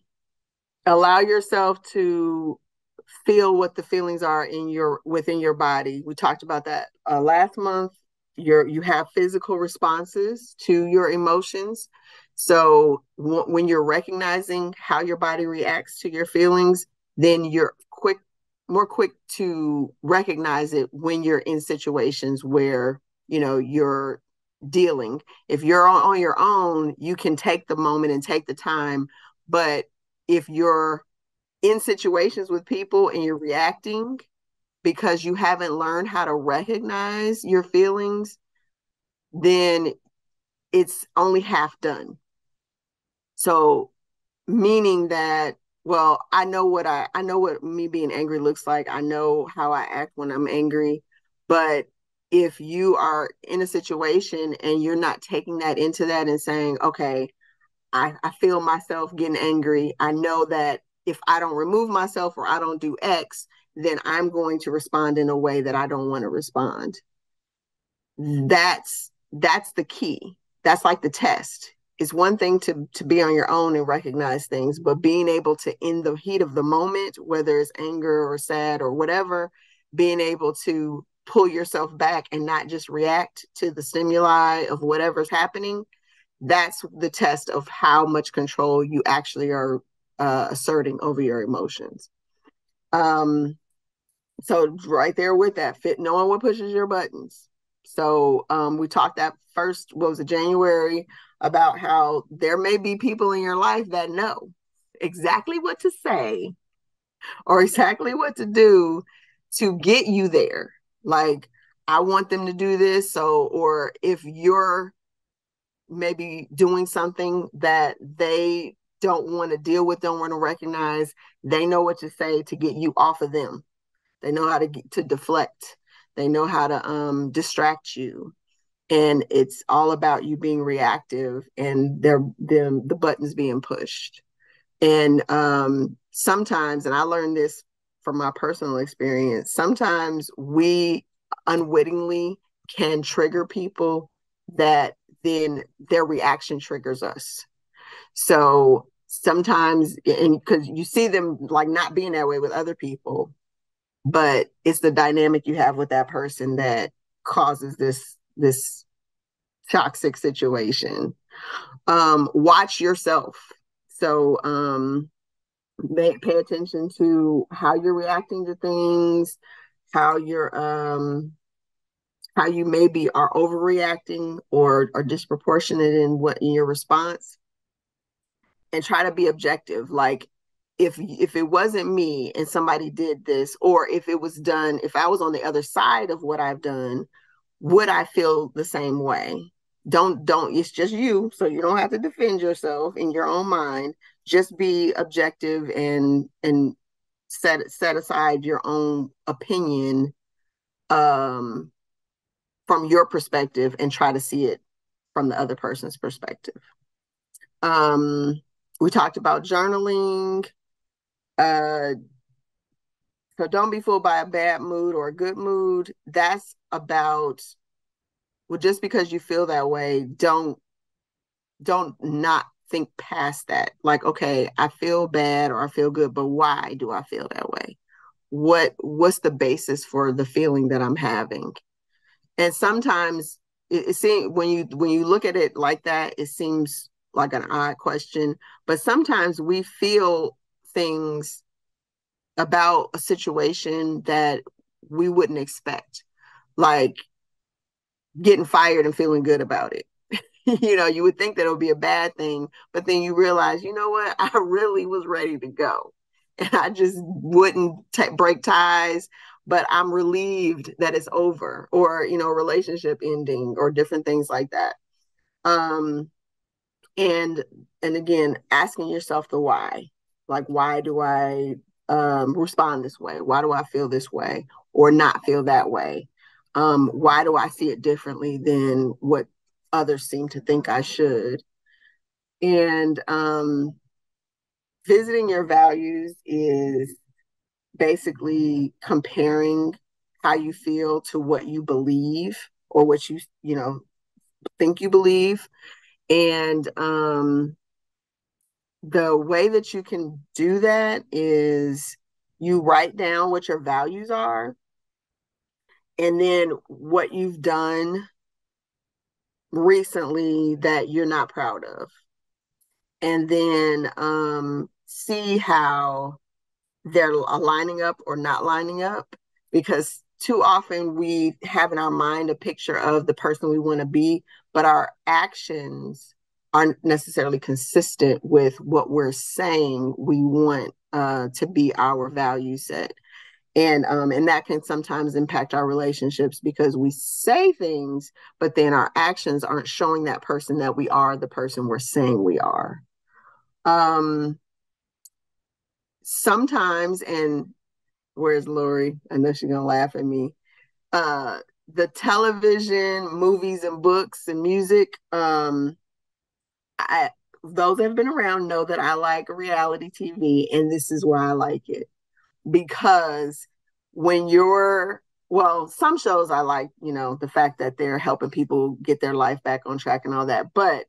allow yourself to feel what the feelings are in your within your body. We talked about that uh, last month. Your you have physical responses to your emotions. So w- when you're recognizing how your body reacts to your feelings, then you're quick more quick to recognize it when you're in situations where you know you're dealing. If you're on, on your own, you can take the moment and take the time. But if you're in situations with people and you're reacting because you haven't learned how to recognize your feelings, then it's only half done. So, meaning that, well, I know what I I know what me being angry looks like. I know how I act when I'm angry, but if you are in a situation and you're not taking that into that and saying, okay, I, I feel myself getting angry. I know that if I don't remove myself or I don't do X, then I'm going to respond in a way that I don't want to respond. That's that's the key. That's like the test. It's one thing to to be on your own and recognize things, but being able to in the heat of the moment, whether it's anger or sad or whatever, being able to pull yourself back and not just react to the stimuli of whatever's happening, that's the test of how much control you actually are uh, asserting over your emotions. Um, so right there with that, fit knowing what pushes your buttons. So um, we talked that first, what was it, January, about how there may be people in your life that know exactly what to say or exactly what to do to get you there. Like, I want them to do this. So, or if you're maybe doing something that they don't want to deal with, don't want to recognize, they know what to say to get you off of them. They know how to get, to deflect. They know how to um, distract you, and it's all about you being reactive and they're them the buttons being pushed. And um, sometimes, and I learned this from my personal experience. Sometimes we unwittingly can trigger people that then their reaction triggers us. So sometimes, and because you see them like not being that way with other people, but it's the dynamic you have with that person that causes this this toxic situation. um, watch yourself. So um, pay, pay attention to how you're reacting to things, how you're um, how you maybe are overreacting or are disproportionate in what in your response, and try to be objective. Like if if it wasn't me and somebody did this, or if it was done, if I was on the other side of what I've done, would I feel the same way? don't don't it's just you so you don't have to defend yourself in your own mind just be objective and and set set aside your own opinion um from your perspective and try to see it from the other person's perspective. Um we talked about journaling. Uh so don't be fooled by a bad mood or a good mood. That's about well just because you feel that way don't don't not think past that. Like okay i feel bad or i feel good but why do i feel that way? What what's the basis for the feeling that i'm having and sometimes it, it seems when you when you look at it like that it seems like an odd question but sometimes we feel things about a situation that we wouldn't expect like getting fired and feeling good about it. you know, you would think that it would be a bad thing, but then you realize, you know what? I really was ready to go. And I just wouldn't t- break ties, but I'm relieved that it's over or, you know, relationship ending or different things like that. Um, and and again, asking yourself the why. Like, why do I um, respond this way? Why do I feel this way or not feel that way? um, why do I see it differently than what others seem to think I should? And um, visiting your values is basically comparing how you feel to what you believe or what you you know think you believe. And um the way that you can do that is you write down what your values are and then what you've done recently that you're not proud of. And then um, see how they're lining up or not lining up because too often we have in our mind a picture of the person we want to be but our actions aren't necessarily consistent with what we're saying we want uh, to be our value set. And um, and that can sometimes impact our relationships because we say things but then our actions aren't showing that person that we are the person we're saying we are. Um sometimes and where's lori? I know she's gonna laugh at me. Uh the television movies and books and music um i those that have been around. Know that i like reality tv and this is why i like it. Because when you're well some shows i like you know the fact that they're helping people get their life back on track and all that but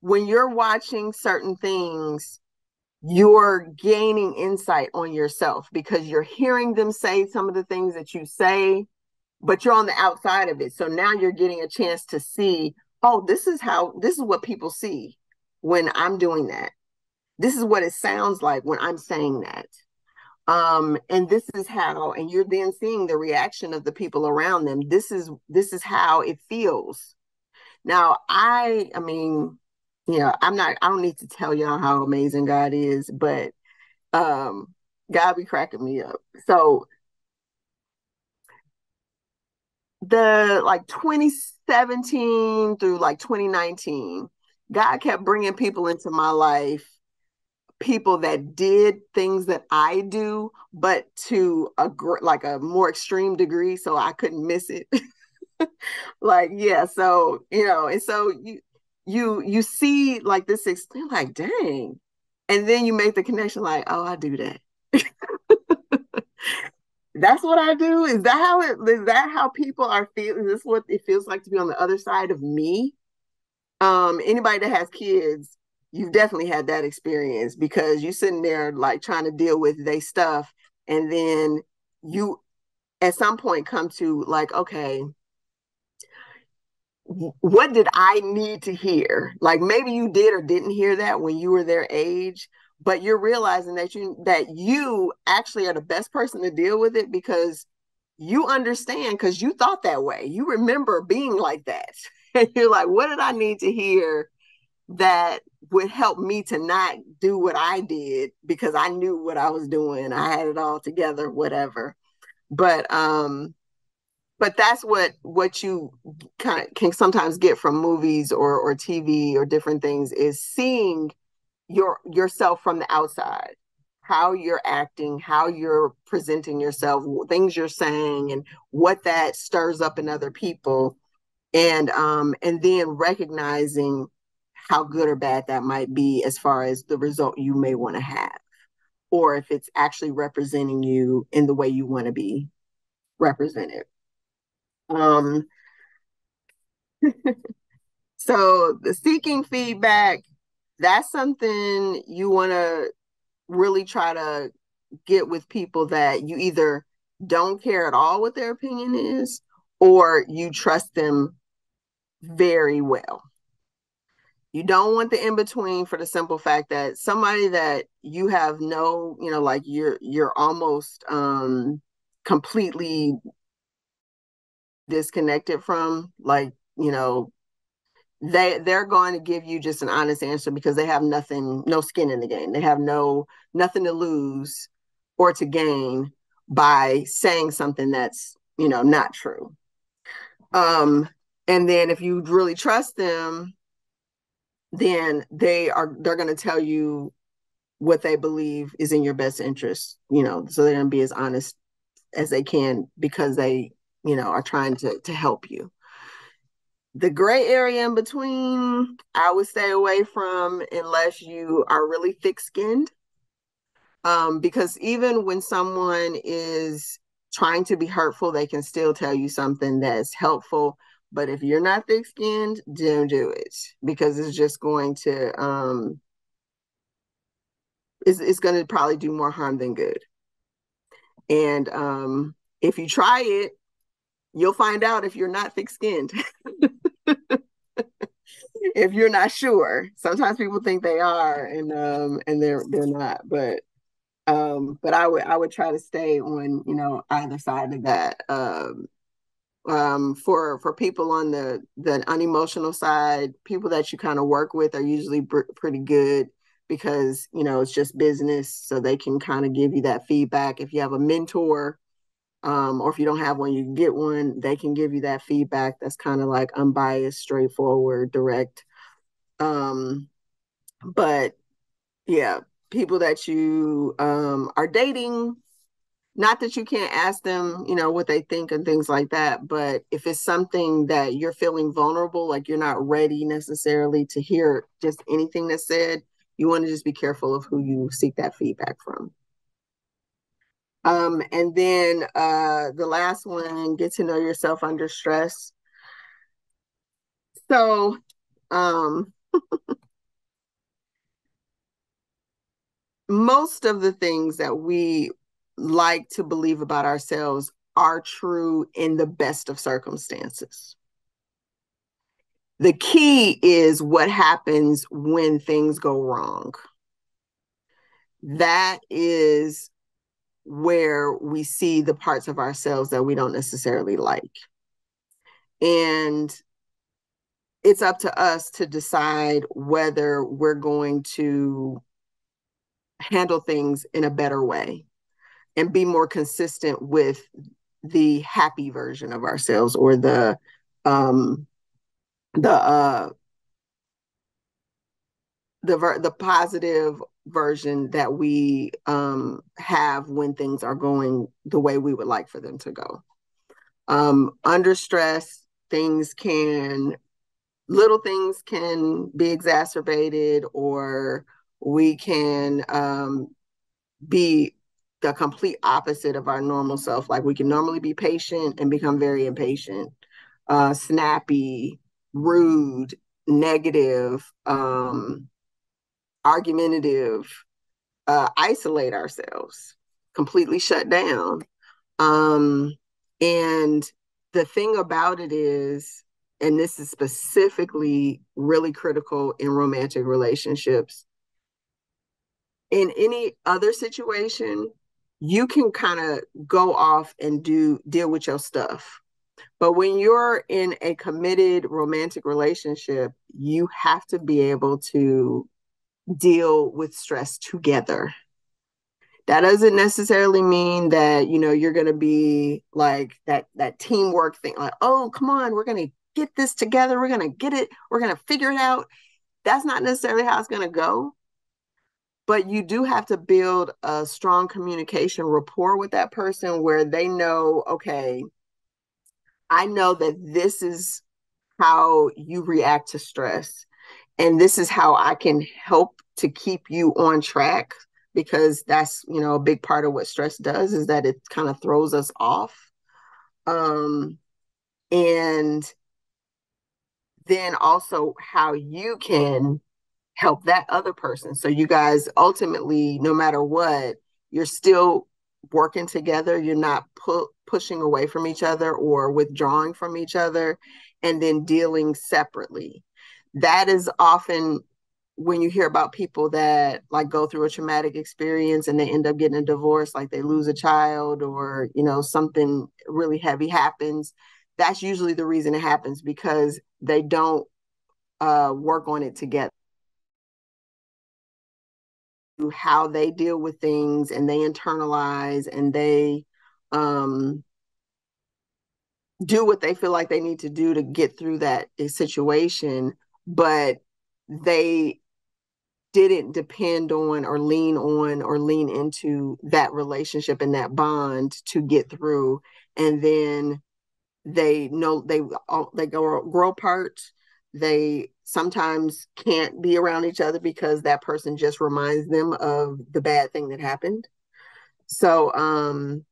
when you're watching certain things you're gaining insight on yourself because you're hearing them say some of the things that you say but you're on the outside of it. So now you're getting a chance to see oh this is how this is what people see when i'm doing that. This is what it sounds like when i'm saying that. Um and this is how and you're then seeing the reaction of the people around them. This is this is how it feels. Now i i mean you know i'm not i don't need to tell y'all how amazing god is but um god be cracking me up so the like 2017 through like 2019 god kept bringing people into my life people that did things that I do, but to a gr- like a more extreme degree, so I couldn't miss it. like yeah, so you know, and so you you you see like this, you're like dang, and then you make the connection like, oh, I do that. That's what I do. Is that how it? Is that how people are feeling? Is this what it feels like to be on the other side of me? Um, anybody that has kids, you've definitely had that experience because you're sitting there like trying to deal with they stuff and then you at some point come to like okay what did I need to hear? Like maybe you did or didn't hear that when you were their age, but you're realizing that you that you actually are the best person to deal with it because you understand because you thought that way. You remember being like that. And you're like, what did I need to hear that would help me to not do what I did because I knew what I was doing. I had it all together, whatever. But um but that's what what you kind of can sometimes get from movies or or TV or different things is seeing your yourself from the outside how you're acting how you're presenting yourself things you're saying and what that stirs up in other people. And um and then recognizing how good or bad that might be as far as the result you may want to have or if it's actually representing you in the way you want to be represented um, so the seeking feedback, that's something you want to really try to get with people that you either don't care at all what their opinion is or you trust them very well. You don't want the in between for the simple fact that somebody that you have no, you know, like you're you're almost um completely disconnected from like you know they they're going to give you just an honest answer because they have nothing no skin in the game. They have no nothing to lose or to gain by saying something that's you know not true. Um and then if you really trust them then they are they're going to tell you what they believe is in your best interest you know so they're going to be as honest as they can because they you know, are trying to to help you. The gray area in between, I would stay away from unless you are really thick skinned. Um, because even when someone is trying to be hurtful, they can still tell you something that's helpful. But if you're not thick skinned, don't do it because it's just going to um it's, it's going to probably do more harm than good. And um if you try it You'll find out if you're not thick skinned. if you're not sure. Sometimes people think they are and um and they're they're not. But um but I would I would try to stay on, you know, either side of that. Um um for for people on the the unemotional side, people that you kind of work with are usually pr- pretty good because you know it's just business so they can kind of give you that feedback if you have a mentor um, or if you don't have one, you can get one. They can give you that feedback that's kind of like unbiased, straightforward, direct. Um, but yeah, people that you um, are dating, not that you can't ask them, you know, what they think and things like that, but if it's something that you're feeling vulnerable, like you're not ready necessarily to hear just anything that's said, you want to just be careful of who you seek that feedback from. Um, and then uh, the last one, get to know yourself under stress. So, um, most of the things that we like to believe about ourselves are true in the best of circumstances. The key is what happens when things go wrong. That is where we see the parts of ourselves that we don't necessarily like. And it's up to us to decide whether we're going to handle things in a better way and be more consistent with the happy version of ourselves or the um the uh the ver- the positive version that we um, have when things are going the way we would like for them to go. Um, under stress, things can, little things can be exacerbated, or we can um, be the complete opposite of our normal self. Like we can normally be patient and become very impatient, uh, snappy, rude, negative, um, argumentative, uh, isolate ourselves, completely shut down. Um, and the thing about it is, and this is specifically really critical in romantic relationships. In any other situation, you can kind of go off and do deal with your stuff. But when you're in a committed romantic relationship, you have to be able to deal with stress together. That doesn't necessarily mean that, you know, you're going to be like that that teamwork thing like, "Oh, come on, we're going to get this together. We're going to get it. We're going to figure it out." That's not necessarily how it's going to go. But you do have to build a strong communication rapport with that person where they know, okay, I know that this is how you react to stress. And this is how I can help to keep you on track because that's, you know, a big part of what stress does is that it kind of throws us off. Um, and then also how you can help that other person. So you guys ultimately, no matter what, you're still working together. You're not pu- pushing away from each other or withdrawing from each other and then dealing separately. That is often when you hear about people that like go through a traumatic experience and they end up getting a divorce, like they lose a child or, you know, something really heavy happens. That's usually the reason it happens because they don't uh, work on it together how they deal with things and they internalize and they um, do what they feel like they need to do to get through that situation, but they didn't depend on or lean on or lean into that relationship and that bond to get through. And then they know they they go grow apart. They sometimes can't be around each other because that person just reminds them of the bad thing that happened. So um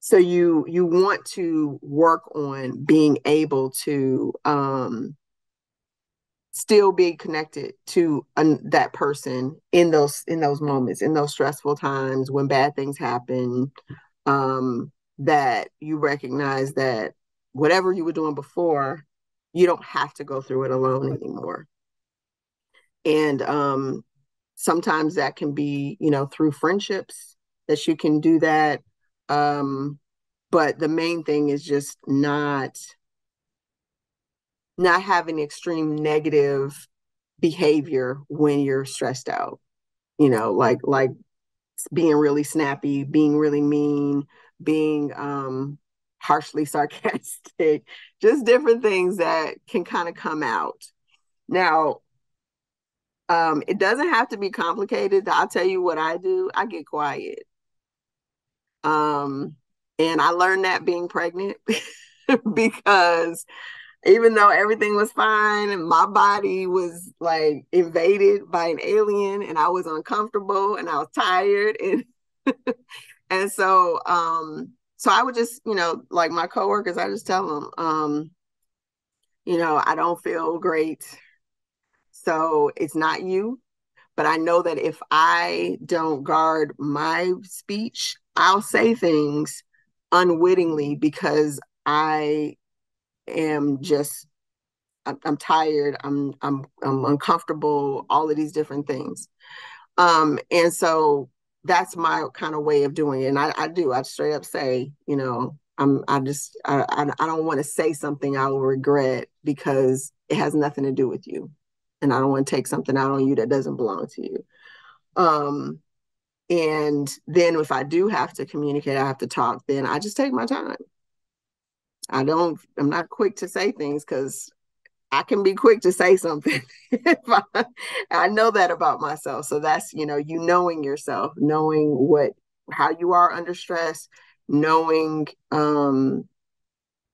so you you want to work on being able to um still be connected to that person in those in those moments in those stressful times when bad things happen um that you recognize that whatever you were doing before you don't have to go through it alone anymore. And um sometimes that can be you know through friendships that you can do that um but the main thing is just not not having extreme negative behavior when you're stressed out you know like like being really snappy being really mean being um harshly sarcastic, just different things that can kind of come out. Now, um, it doesn't have to be complicated. I'll tell you what I do. I get quiet. Um, and I learned that being pregnant because even though everything was fine and my body was like invaded by an alien and I was uncomfortable and I was tired and and so um so I would just, you know, like my coworkers, I just tell them, um, you know, I don't feel great. So it's not you. But I know that if I don't guard my speech, I'll say things unwittingly because I am just I'm, tired, I'm I'm I'm uncomfortable, all of these different things. Um, and so that's my kind of way of doing it. And I, I do, I straight up say, you know, I'm, I just, I, I, I don't want to say something I will regret because it has nothing to do with you. And I don't want to take something out on you that doesn't belong to you. Um, and then if I do have to communicate, I have to talk, then I just take my time. I don't, I'm not quick to say things because I can be quick to say something. I, I know that about myself. So that's, you know, you knowing yourself, knowing what, how you are under stress, knowing um,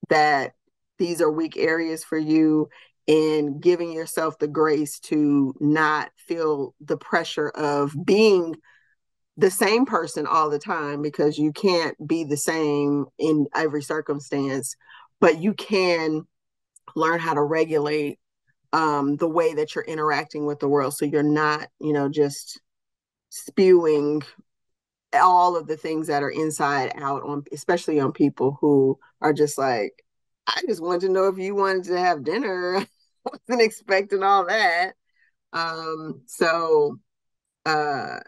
that these are weak areas for you and giving yourself the grace to not feel the pressure of being the same person all the time because you can't be the same in every circumstance, but you can learn how to regulate um, the way that you're interacting with the world so you're not you know just spewing all of the things that are inside out on especially on people who are just like I just wanted to know if you wanted to have dinner. I wasn't expecting all that. Um, so uh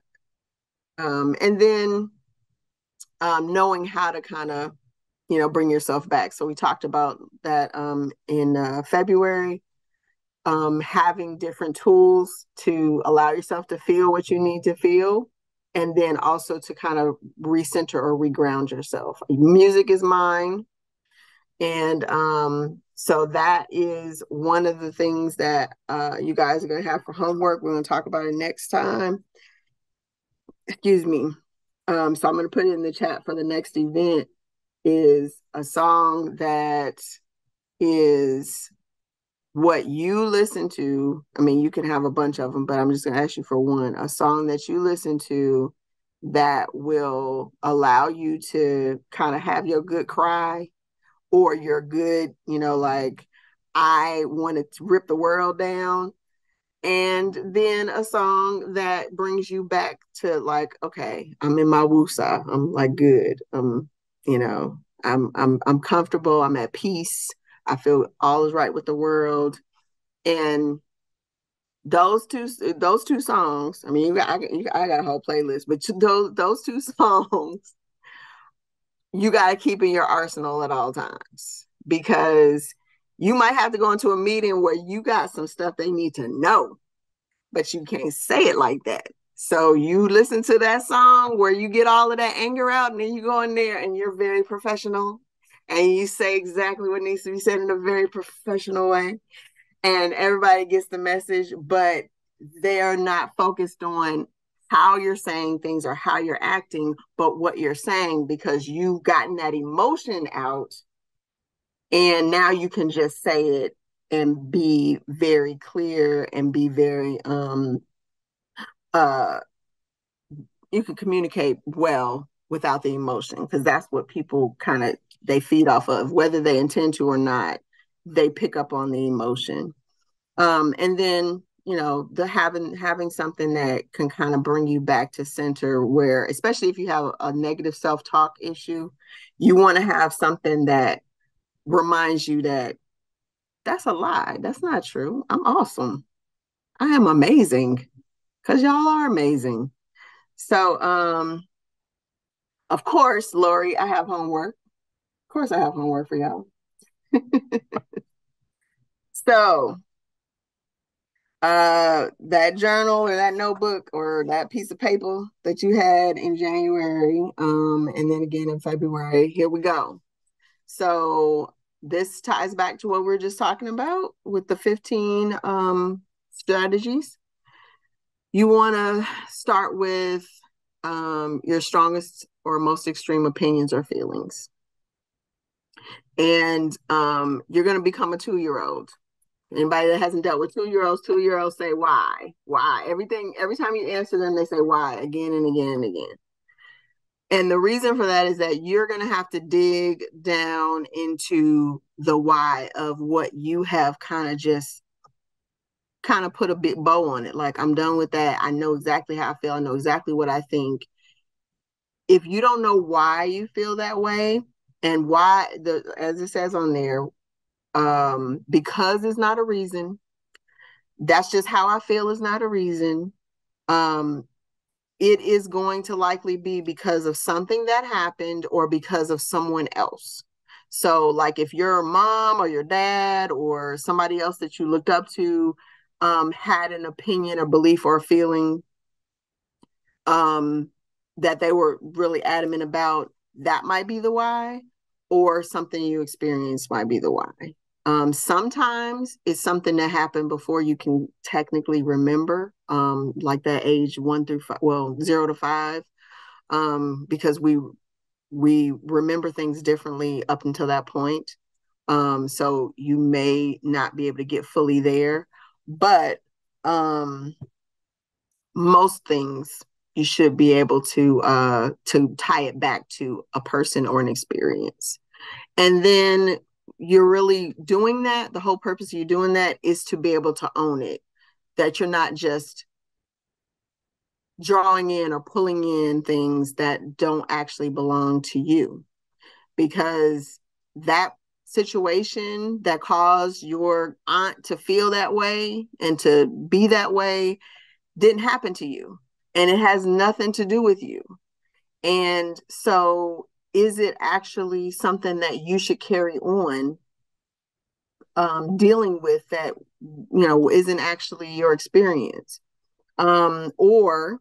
um and then um knowing how to kind of you know bring yourself back. So we talked about that um in uh February um, having different tools to allow yourself to feel what you need to feel and then also to kind of recenter or reground yourself. Music is mine. And um, so that is one of the things that uh, you guys are going to have for homework. We're going to talk about it next time. Excuse me. Um, so i'm going to put it in the chat for the next event is a song that is what you listen to, I mean, you can have a bunch of them, but I'm just going to ask you for one a song that you listen to that will allow you to kind of have your good cry or your good, you know, like, I want to rip the world down. And then a song that brings you back to like, okay, I'm in my woosah. I'm like good. Um, you know, I'm I'm I'm comfortable. I'm at peace I feel all is right with the world. And those two those two songs, I mean, you got I, you, I got a whole playlist, but those those two songs you got to keep in your arsenal at all times because you might have to go into a meeting where you got some stuff they need to know, but you can't say it like that. So you listen to that song where you get all of that anger out, and then you go in there and you're very professional and you say exactly what needs to be said in a very professional way and everybody gets the message but they are not focused on how you're saying things or how you're acting but what you're saying because you've gotten that emotion out and now you can just say it and be very clear and be very um uh you can communicate well without the emotion because that's what people kind of they feed off of, whether they intend to or not. They pick up on the emotion, um, and then you know the having having something that can kind of bring you back to center. Where, especially if you have a negative self talk issue, you want to have something that reminds you that that's a lie. That's not true. I'm awesome. I am amazing because y'all are amazing. So, um, of course, Lori, I have homework. Of course, I have homework for y'all. so, uh, that journal or that notebook or that piece of paper that you had in January, um, and then again in February, here we go. So, this ties back to what we are just talking about with the 15 um, strategies. You want to start with um, your strongest or most extreme opinions or feelings and um, you're going to become a two year old. Anybody that hasn't dealt with two year olds, two year olds say why, why. Everything, every time you answer them, they say why again and again and again. And the reason for that is that you're going to have to dig down into the why of what you have kind of just kind of put a big bow on it. Like, I'm done with that. I know exactly how I feel. I know exactly what I think. If you don't know why you feel that way, and why the as it says on there um because it's not a reason that's just how i feel is not a reason um it is going to likely be because of something that happened or because of someone else so like if your mom or your dad or somebody else that you looked up to um had an opinion or belief or a feeling um that they were really adamant about that might be the why or something you experienced might be the why. Um, sometimes it's something that happened before you can technically remember, um, like that age one through five, well, zero to five, um, because we we remember things differently up until that point. Um, so you may not be able to get fully there, but um, most things you should be able to uh to tie it back to a person or an experience. And then you're really doing that the whole purpose of you doing that is to be able to own it that you're not just drawing in or pulling in things that don't actually belong to you. Because that situation that caused your aunt to feel that way and to be that way didn't happen to you and it has nothing to do with you. And so is it actually something that you should carry on um, dealing with that you know isn't actually your experience um, or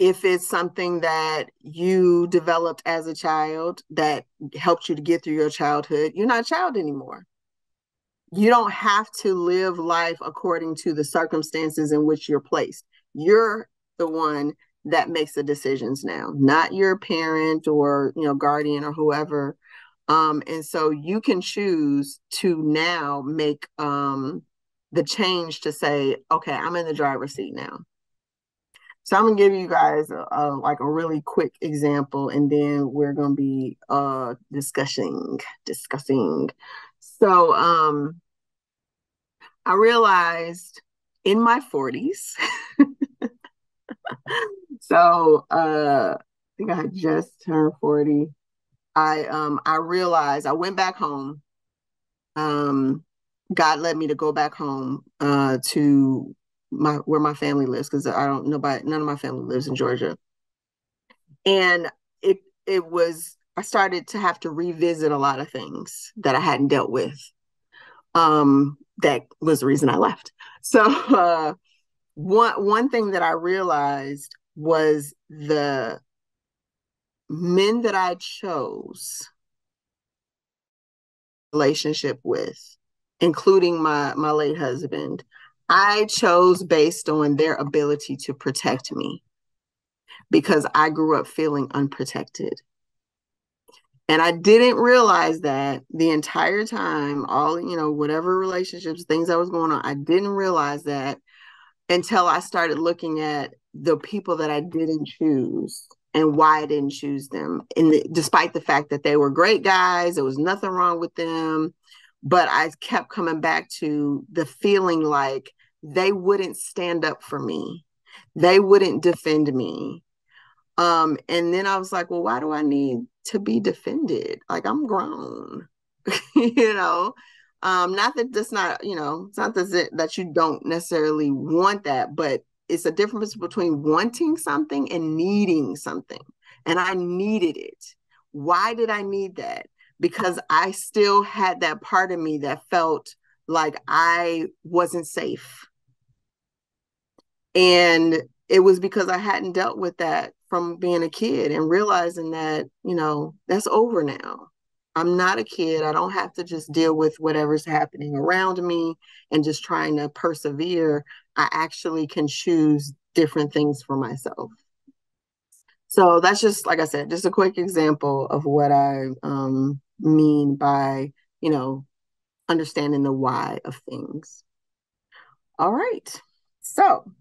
if it's something that you developed as a child that helped you to get through your childhood you're not a child anymore. You don't have to live life according to the circumstances in which you're placed. You're the one that makes the decisions now not your parent or you know guardian or whoever. Um, and so you can choose to now make um, the change to say, okay, I'm in the driver's seat now. So I'm gonna give you guys a, a, like a really quick example, and then we're gonna be uh discussing discussing. So um, I realized in my 40s. so uh, I think I just turned 40 I um I realized I went back home. Um, God led me to go back home uh to my where my family lives because I don't nobody none of my family lives in Georgia. And it it was I started to have to revisit a lot of things that I hadn't dealt with. Um, that was the reason I left. So uh, one one thing that I realized was the men that I chose relationship with, including my my late husband, I chose based on their ability to protect me because I grew up feeling unprotected. And I didn't realize that the entire time, all, you know, whatever relationships, things that was going on, I didn't realize that until I started looking at the people that I didn't choose and why I didn't choose them. And the, despite the fact that they were great guys, there was nothing wrong with them. But I kept coming back to the feeling like they wouldn't stand up for me, they wouldn't defend me. Um, and then I was like, well, why do I need to be defended? Like I'm grown, you know. Um, not that that's not, you know, it's not that that you don't necessarily want that, but it's a difference between wanting something and needing something. And I needed it. Why did I need that? Because I still had that part of me that felt like I wasn't safe. And it was because I hadn't dealt with that from being a kid and realizing that, you know, that's over now. I'm not a kid. I don't have to just deal with whatever's happening around me and just trying to persevere. I actually can choose different things for myself. So that's just, like I said, just a quick example of what I um, mean by, you know, understanding the why of things. All right. So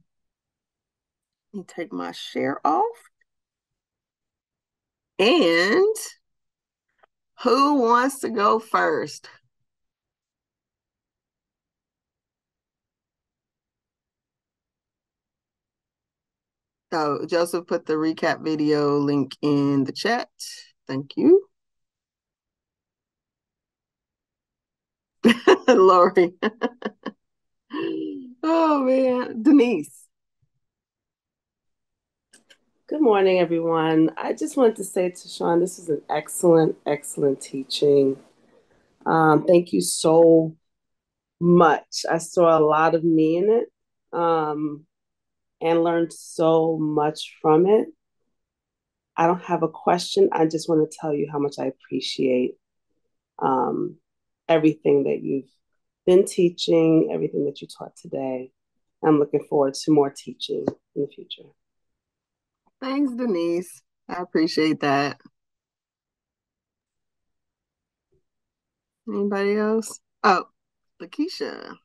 let me take my share off. And who wants to go first? So Joseph put the recap video link in the chat. Thank you. Lori. oh man. Denise. Good morning, everyone. I just wanted to say to Sean, this is an excellent, excellent teaching. Um, thank you so much. I saw a lot of me in it um, and learned so much from it. I don't have a question. I just want to tell you how much I appreciate um, everything that you've been teaching, everything that you taught today. I'm looking forward to more teaching in the future. Thanks, Denise. I appreciate that. Anybody else? Oh, Lakeisha.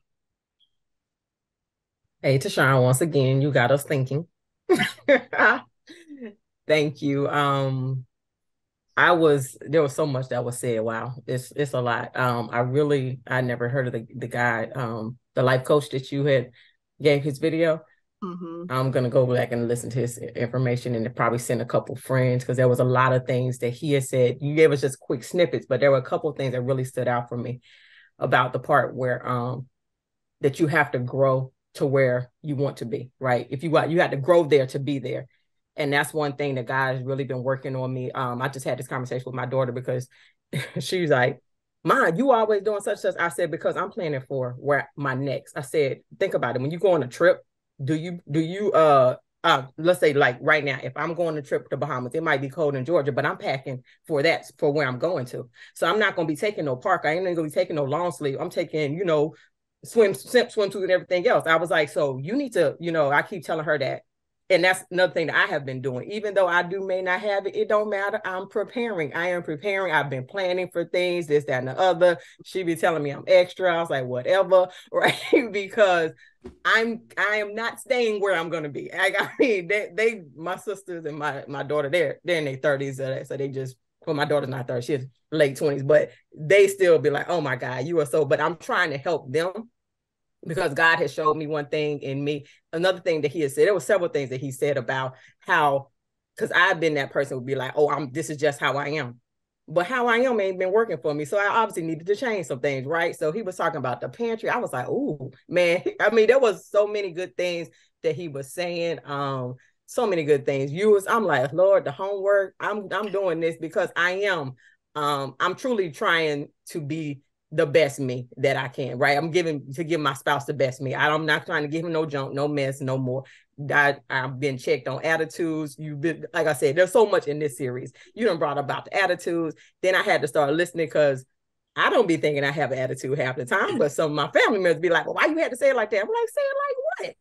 Hey, Tashawn, once again, you got us thinking. Thank you. Um, I was there was so much that was said. Wow, it's it's a lot. Um, I really I never heard of the the guy, um, the life coach that you had gave his video. Mm-hmm. I'm gonna go back and listen to his information and probably send a couple friends because there was a lot of things that he had said. You gave us just quick snippets, but there were a couple things that really stood out for me about the part where um that you have to grow to where you want to be, right? If you want, you have to grow there to be there. And that's one thing that God has really been working on me. Um, I just had this conversation with my daughter because she's like, Mom, you always doing such such. I said, because I'm planning for where my next. I said, think about it. When you go on a trip, do you do you uh uh, let's say like right now, if I'm going to trip to Bahamas, it might be cold in Georgia, but I'm packing for that for where I'm going to. So I'm not gonna be taking no park. I ain't gonna be taking no long sleeve. I'm taking, you know, swim, swim, swimsuit and everything else. I was like, so you need to, you know, I keep telling her that and that's another thing that I have been doing. Even though I do may not have it, it don't matter. I'm preparing. I am preparing. I've been planning for things, this, that, and the other. She be telling me I'm extra. I was like, whatever, right? because I'm I am not staying where I'm gonna be. I, I mean, they, they my sisters and my my daughter, they're they're in their 30s, so, uh, so they just well, my daughter's not 30, she's late 20s, but they still be like, oh my God, you are so. But I'm trying to help them because God has showed me one thing in me. Another thing that He has said, there were several things that He said about how, because I've been that person would be like, oh, I'm this is just how I am. But how I am ain't been working for me. So I obviously needed to change some things, right? So he was talking about the pantry. I was like, oh man. I mean, there was so many good things that he was saying. Um, so many good things. You was, I'm like, Lord, the homework, I'm I'm doing this because I am um I'm truly trying to be the best me that I can, right? I'm giving to give my spouse the best me. I'm not trying to give him no junk, no mess, no more. I, I've been checked on attitudes. You've been, like I said, there's so much in this series. You don't brought about the attitudes. Then I had to start listening because I don't be thinking I have an attitude half the time, but some of my family members be like, well, why you had to say it like that? I'm like, say it like what?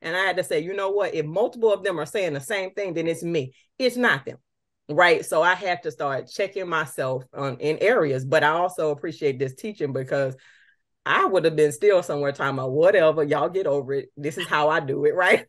And I had to say, you know what? If multiple of them are saying the same thing, then it's me. It's not them right so i have to start checking myself on, in areas but i also appreciate this teaching because i would have been still somewhere talking about whatever y'all get over it. This is how i do it right?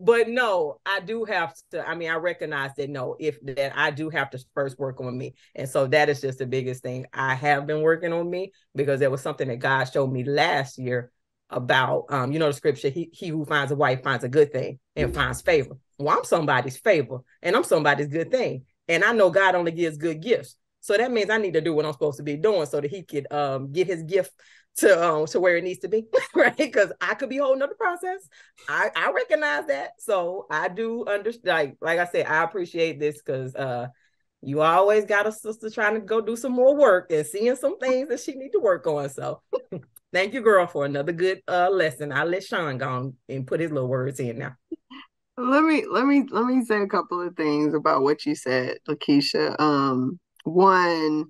But no i do have to i mean i recognize that no if that i do have to first work on me and so that is just the biggest thing i have been working on me because there was something that god showed me last year about um you know the scripture he, he who finds a wife finds a good thing and finds favor. Well i'm somebody's favor and i'm somebody's good thing and I know God only gives good gifts. So that means I need to do what I'm supposed to be doing so that he could um, get his gift to um to where it needs to be, right? Because I could be holding up the process. I I recognize that. So I do understand. Like like I said, I appreciate this because uh you always got a sister trying to go do some more work and seeing some things that she need to work on. So thank you, girl, for another good uh lesson. I'll let Sean go and put his little words in now let me let me let me say a couple of things about what you said, Lakeisha. Um, one,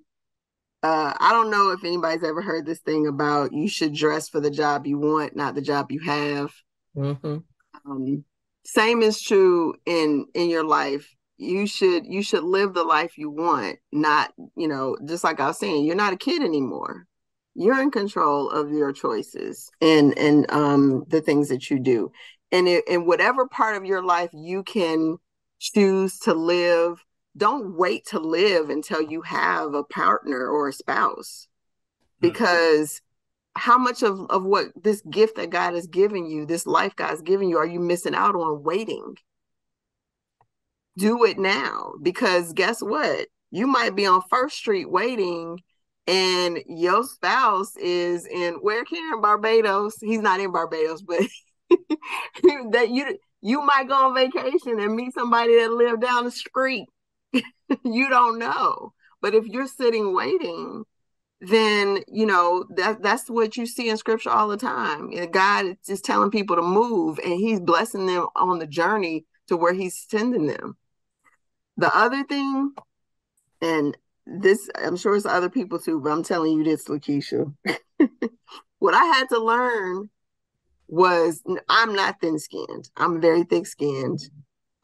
uh, I don't know if anybody's ever heard this thing about you should dress for the job you want, not the job you have. Mm-hmm. Um, same is true in in your life. You should you should live the life you want, not you know. Just like I was saying, you're not a kid anymore. You're in control of your choices and and um the things that you do and in whatever part of your life you can choose to live don't wait to live until you have a partner or a spouse. Hmm. because how much of, of what this gift that god has given you this life god's given you are you missing out on waiting? Do it now because guess what? You might be on first street waiting and your spouse is in where can barbados he's not in barbados but that you you might go on vacation and meet somebody that live down the street. you don't know. But if you're sitting waiting, then you know that that's what you see in scripture all the time. God is telling people to move and he's blessing them on the journey to where he's sending them. The other thing, and this I'm sure it's other people too, but I'm telling you this, Lakeisha. what I had to learn was I'm not thin skinned. I'm very thick skinned.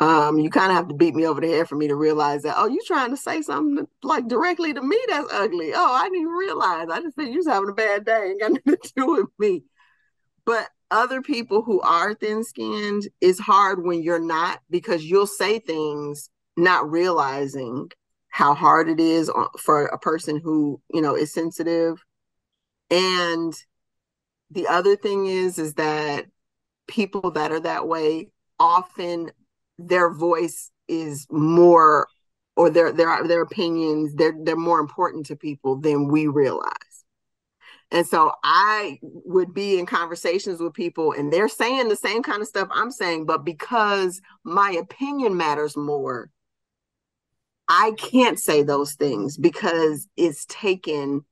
Um, you kind of have to beat me over the head for me to realize that, oh, you trying to say something like directly to me that's ugly. Oh, I didn't realize. I just think you're having a bad day. Ain't got nothing to do with me. But other people who are thin skinned, it's hard when you're not because you'll say things not realizing how hard it is for a person who, you know, is sensitive. And the other thing is is that people that are that way often their voice is more or their their their opinions they're they're more important to people than we realize. And so i would be in conversations with people and they're saying the same kind of stuff i'm saying but because my opinion matters more i can't say those things because it's taken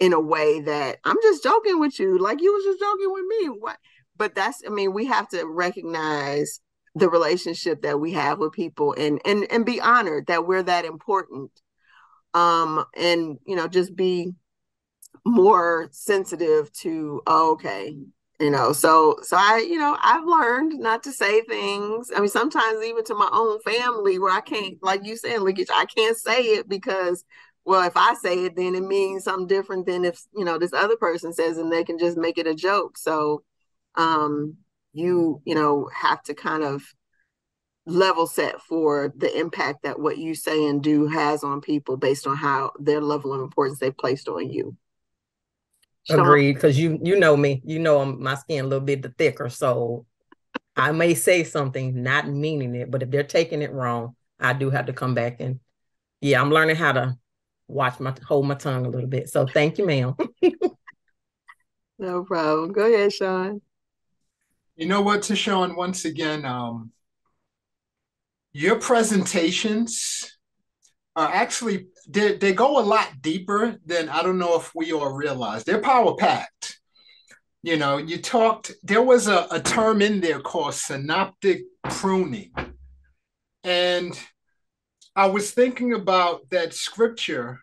in a way that i'm just joking with you. Like you was just joking with me. What? But that's i mean we have to recognize the relationship that we have with people and and and be honored that we're that important. Um and you know just be more sensitive to oh, okay you know? So so i you know i've learned not to say things. I mean sometimes even to my own family where i can't like you said Lakeisha i can't say it because well if i say it then it means something different than if you know this other person says and they can just make it a joke. So um you you know have to kind of level set for the impact that what you say and do has on people based on how their level of importance they've placed on you. Agreed because you you know me. You know I'm, my skin a little bit thicker so i may say something not meaning it but if they're taking it wrong i do have to come back and yeah i'm learning how to watch my hold my tongue a little bit so thank you ma'am no problem go ahead sean you know what, Tashawn, once again, um, your presentations are actually they, they go a lot deeper than I don't know if we all realize. They're power packed. You know, you talked, there was a, a term in there called synaptic pruning. And I was thinking about that scripture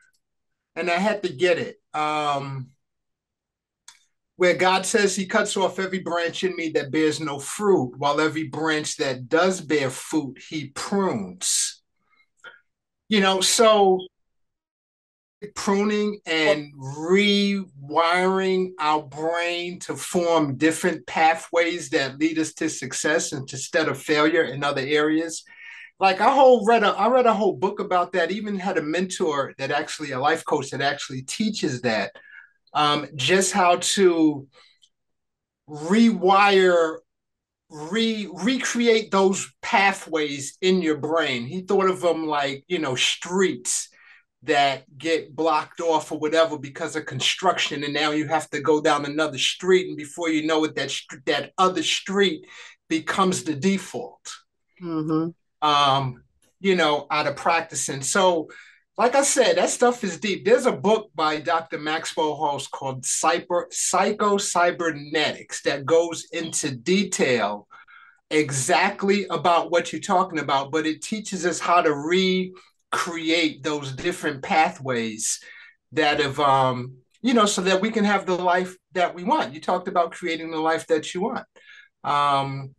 and I had to get it. Um, where God says he cuts off every branch in me that bears no fruit, while every branch that does bear fruit, he prunes. You know, so pruning and rewiring our brain to form different pathways that lead us to success instead of failure in other areas. Like I whole read a I read a whole book about that. Even had a mentor that actually a life coach that actually teaches that um, just how to rewire re recreate those pathways in your brain he thought of them like you know streets that get blocked off or whatever because of construction and now you have to go down another street and before you know it that that other street becomes the default mm-hmm. Um you know out of practicing so like I said, that stuff is deep. There's a book by Dr. Maxwell Maltz called Cyber, Psycho Cybernetics that goes into detail exactly about what you're talking about, but it teaches us how to recreate those different pathways that have, um, you know, so that we can have the life that we want. You talked about creating the life that you want. Um,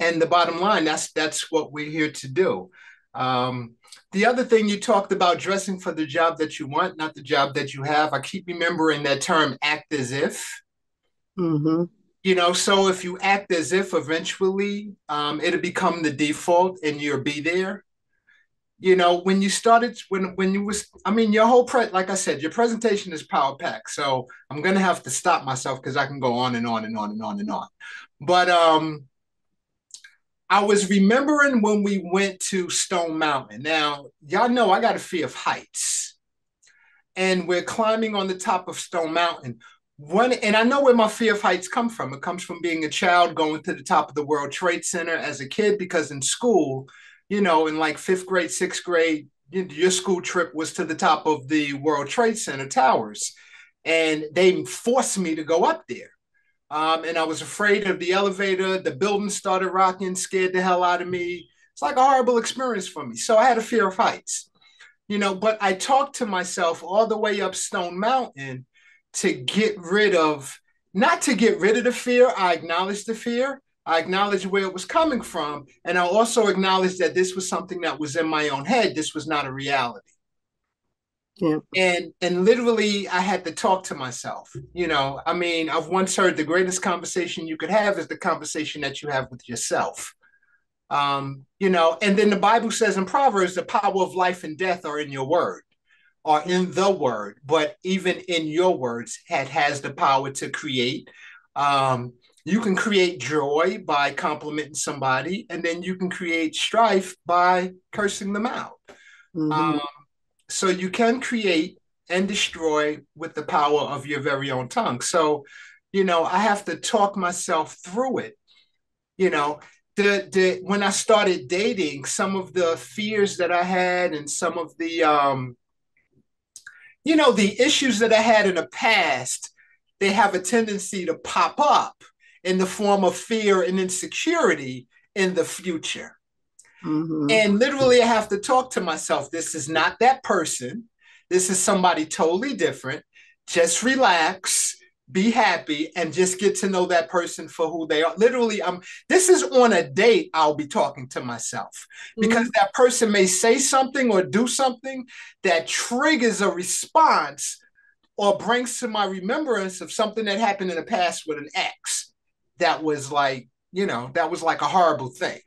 and the bottom line, that's that's what we're here to do. Um, the other thing you talked about dressing for the job that you want, not the job that you have. I keep remembering that term act as if. Mm-hmm. You know, so if you act as if eventually um, it'll become the default and you'll be there. You know, when you started, when when you was, I mean, your whole pre, like I said, your presentation is power packed. So I'm gonna have to stop myself because I can go on and on and on and on and on. But um, I was remembering when we went to Stone Mountain. Now, y'all know I got a fear of heights. And we're climbing on the top of Stone Mountain. One, and I know where my fear of heights come from. It comes from being a child going to the top of the World Trade Center as a kid, because in school, you know, in like fifth grade, sixth grade, your school trip was to the top of the World Trade Center towers. And they forced me to go up there. Um, and I was afraid of the elevator. The building started rocking, scared the hell out of me. It's like a horrible experience for me. So I had a fear of heights, you know. But I talked to myself all the way up Stone Mountain to get rid of, not to get rid of the fear. I acknowledged the fear. I acknowledged where it was coming from. And I also acknowledged that this was something that was in my own head. This was not a reality. Yeah. And and literally I had to talk to myself. You know, I mean, I've once heard the greatest conversation you could have is the conversation that you have with yourself. Um, you know, and then the Bible says in Proverbs, the power of life and death are in your word. or in the word, but even in your words, it has the power to create. Um, you can create joy by complimenting somebody, and then you can create strife by cursing them out. Mm-hmm. Um, so you can create and destroy with the power of your very own tongue. So, you know, I have to talk myself through it. You know, the the when I started dating, some of the fears that I had and some of the um, you know, the issues that I had in the past, they have a tendency to pop up in the form of fear and insecurity in the future. Mm-hmm. And literally, I have to talk to myself. This is not that person. This is somebody totally different. Just relax, be happy, and just get to know that person for who they are. Literally, I'm this is on a date, I'll be talking to myself because mm-hmm. that person may say something or do something that triggers a response or brings to my remembrance of something that happened in the past with an ex that was like, you know, that was like a horrible thing.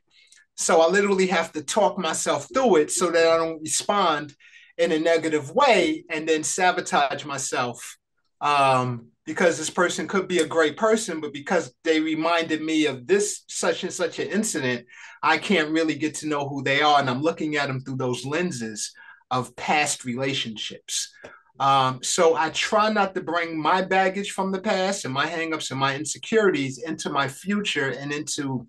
So I literally have to talk myself through it so that I don't respond in a negative way and then sabotage myself um, because this person could be a great person, but because they reminded me of this such and such an incident, I can't really get to know who they are. And I'm looking at them through those lenses of past relationships. Um, so I try not to bring my baggage from the past and my hangups and my insecurities into my future and into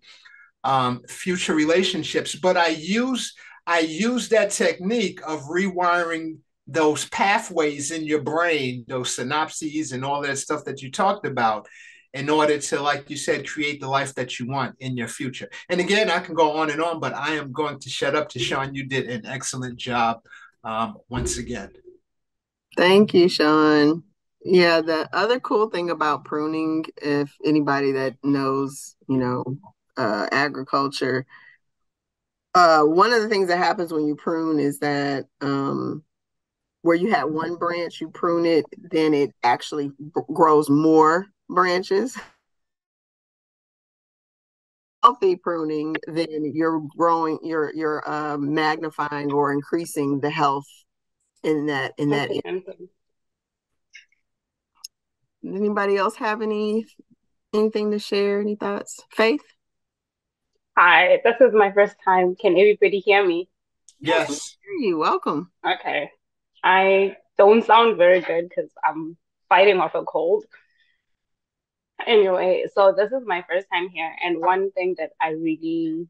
um, future relationships. But I use I use that technique of rewiring those pathways in your brain, those synapses and all that stuff that you talked about, in order to, like you said, create the life that you want in your future. And again, I can go on and on, but I am going to shut up to Sean. You did an excellent job um, once again. Thank you, Sean. Yeah, the other cool thing about pruning, if anybody that knows, you know, uh, agriculture, uh, one of the things that happens when you prune is that um, where you had one branch, you prune it, then it actually grows more branches. Healthy pruning, then you're growing, you're you're uh, magnifying or increasing the health in that in that. Okay. Anybody else have any anything to share? Any thoughts? Faith. Hi, this is my first time. Can everybody hear me? Yes. Hear you. Welcome. Okay. I don't sound very good because I'm fighting off a cold. Anyway, so this is my first time here, and one thing that I really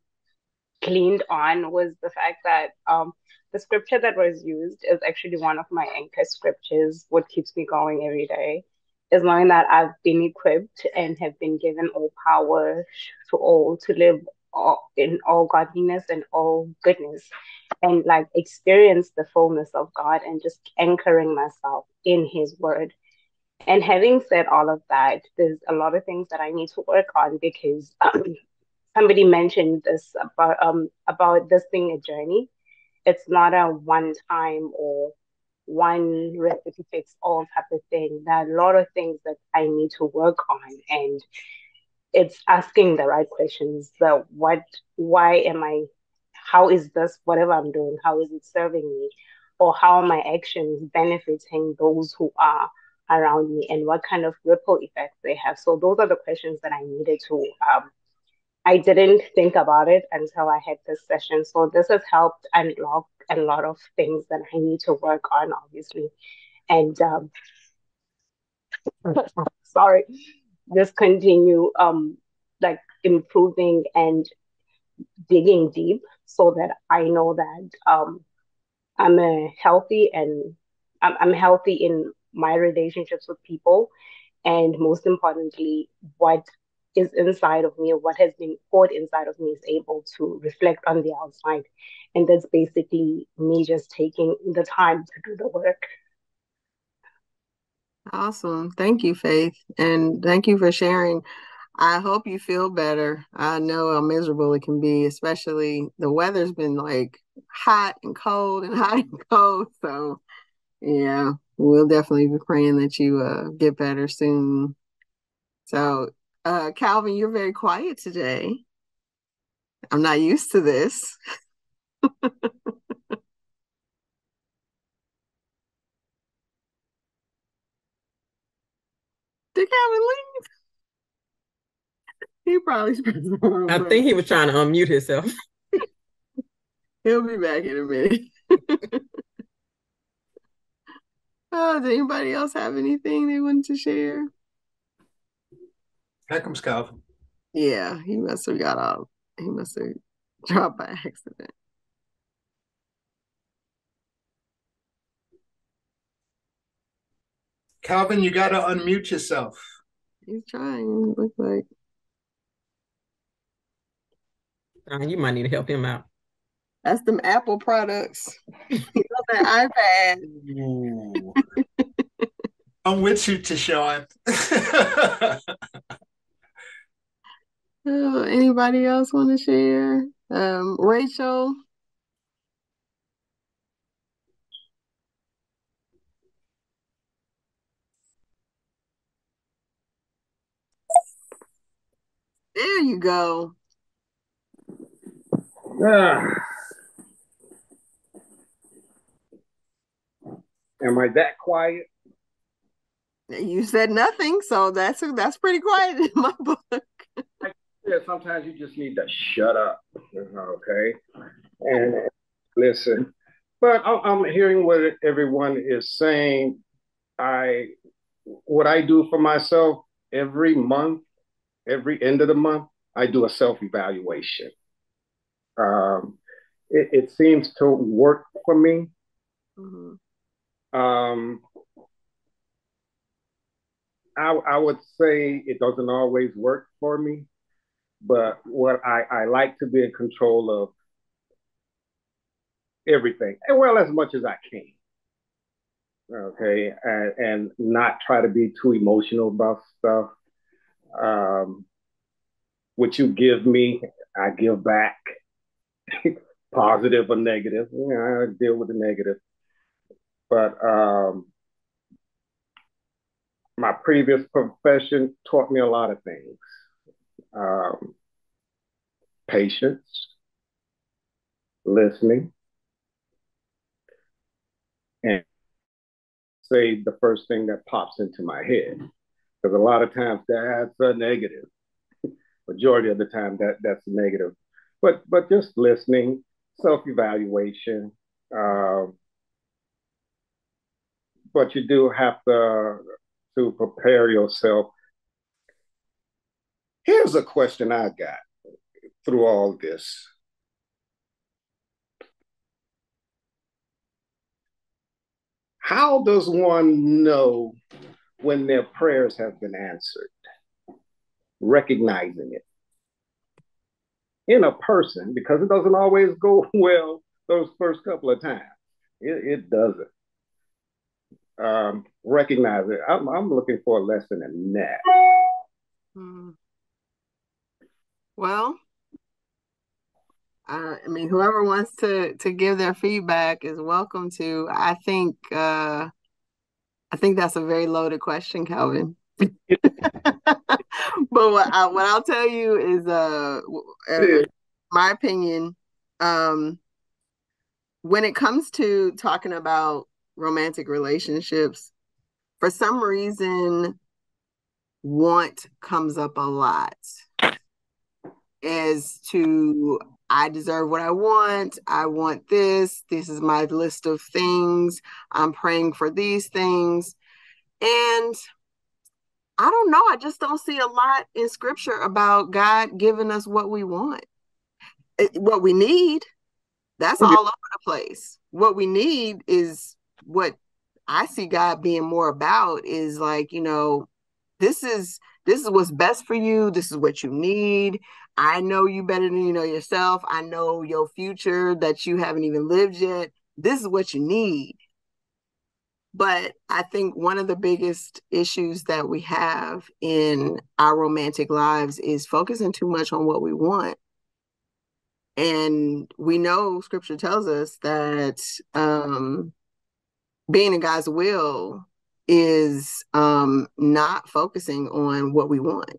cleaned on was the fact that um, the scripture that was used is actually one of my anchor scriptures, what keeps me going every day is knowing that I've been equipped and have been given all power to all to live all, in all godliness and all goodness and like experience the fullness of God and just anchoring myself in his word. And having said all of that, there's a lot of things that I need to work on because um, somebody mentioned this about um about this being a journey. It's not a one time or one recipe fits all type of thing. There are a lot of things that I need to work on and it's asking the right questions. The what why am I how is this whatever I'm doing, how is it serving me? Or how are my actions benefiting those who are around me and what kind of ripple effects they have. So those are the questions that I needed to um, I didn't think about it until I had this session. So this has helped unlock a lot of things that I need to work on, obviously. And um, sorry, just continue um, like improving and digging deep so that I know that um, I'm a healthy and I'm, healthy in my relationships with people. And most importantly, what is inside of me or what has been poured inside of me is able to reflect on the outside. And that's basically me just taking the time to do the work. Awesome. Thank you, Faith. And thank you for sharing. I hope you feel better. I know how miserable it can be, especially the weather's been like hot and cold and hot and cold. So, yeah, we'll definitely be praying that you uh, get better soon. So, uh, Calvin, you're very quiet today. I'm not used to this. Did Calvin leave? He probably spent some more. I think he was trying to unmute himself. He'll be back in a minute. oh, does anybody else have anything they want to share? Here comes Calvin. Yeah, he must have got off. He must have dropped by accident. Calvin, you got to unmute yourself. He's trying. Look like. Uh, you might need to help him out. That's them Apple products. On that iPad. I'm with you, Tashawn. oh, anybody else want to share? Um, Rachel. There you go. Ah. Am I that quiet? You said nothing, so that's that's pretty quiet in my book. Yeah, sometimes you just need to shut up, okay, and listen. But I'm hearing what everyone is saying. I what I do for myself every month, every end of the month, I do a self evaluation. Um, it, it, seems to work for me. Mm-hmm. Um, I, I would say it doesn't always work for me, but what I, I like to be in control of everything, well, as much as I can. Okay, and, and not try to be too emotional about stuff. Um, what you give me, I give back. positive or negative. I deal with the negative. But um, my previous profession taught me a lot of things. Um, patience, listening, and say the first thing that pops into my head. Because a lot of times that's a negative. Majority of the time that that's negative but but just listening, self evaluation. Um, but you do have to to prepare yourself. Here's a question I got through all this. How does one know when their prayers have been answered? Recognizing it in a person because it doesn't always go well those first couple of times. It, it doesn't. Um, recognize it. I'm, I'm looking for a lesson in that. Hmm. Well, uh, I mean, whoever wants to to give their feedback is welcome to. I think uh, I think that's a very loaded question, Calvin. but what, I, what I'll tell you is, uh, uh, my opinion, um, when it comes to talking about romantic relationships, for some reason, want comes up a lot as to I deserve what I want. I want this. This is my list of things. I'm praying for these things. And I don't know. I just don't see a lot in scripture about God giving us what we want, eh, what we need. That's all over the place. What we need is what I see God being more about is like, you know, this is this is what's best for you. This is what you need. I know you better than you know yourself. I know your future that you haven't even lived yet. This is what you need. But I think one of the biggest issues that we have in our romantic lives is focusing too much on what we want. And we know scripture tells us that um, being in God's will is um, not focusing on what we want.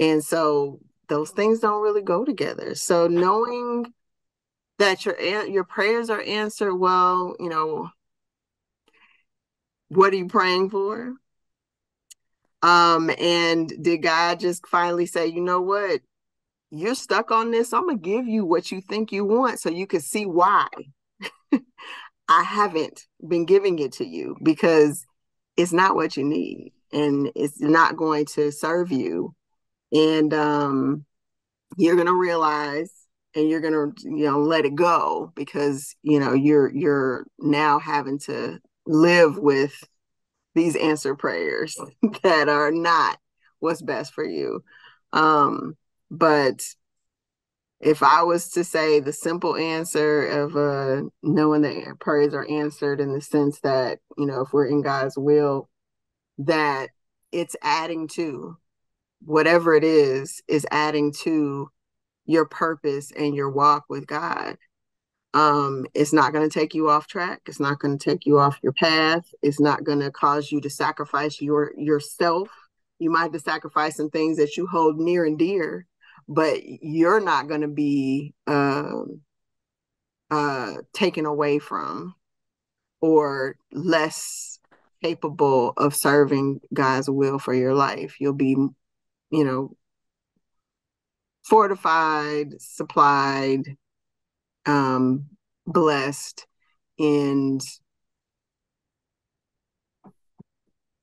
And so those things don't really go together. So knowing that your your prayers are answered well, you know, what are you praying for? Um, and did God just finally say, you know what? You're stuck on this. I'm gonna give you what you think you want so you can see why I haven't been giving it to you because it's not what you need and it's not going to serve you. And um you're gonna realize and you're gonna you know let it go because you know you're you're now having to live with these answer prayers that are not what's best for you. Um but if i was to say the simple answer of uh knowing that prayers are answered in the sense that you know if we're in god's will that it's adding to whatever it is is adding to your purpose and your walk with God. Um, it's not going to take you off track. It's not going to take you off your path. It's not going to cause you to sacrifice your yourself. You might have to sacrifice some things that you hold near and dear, but you're not going to be um, uh, taken away from or less capable of serving God's will for your life. You'll be, you know, fortified, supplied, um, blessed, and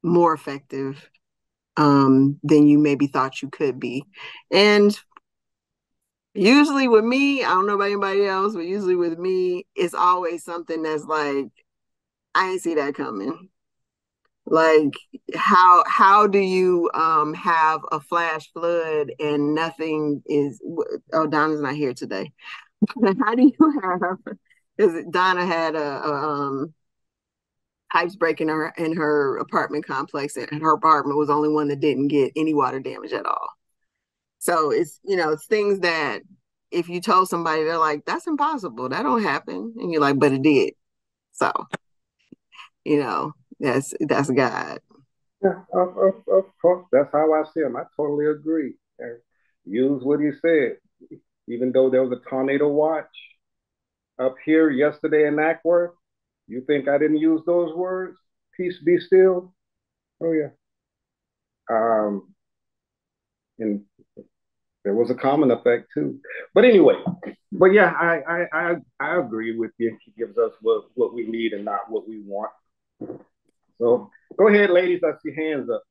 more effective um, than you maybe thought you could be. And usually with me, I don't know about anybody else, but usually with me, it's always something that's like, I ain't see that coming like how how do you um have a flash flood and nothing is oh donna's not here today. How do you have because donna had a, a um pipes breaking her in her apartment complex and her apartment was the only one that didn't get any water damage at all. So it's you know it's things that if you told somebody they're like that's impossible. That don't happen. And you're like but it did. So you know that's that's God. Yeah, of, of, of course. That's how I see him. I totally agree. And use what he said. Even though there was a tornado watch up here yesterday in Acworth, you think I didn't use those words? Peace be still. Oh yeah. Um, and there was a common effect too. But anyway, but yeah, I I I, I agree with you. He gives us what, what we need and not what we want. So go ahead, ladies. I see hands up.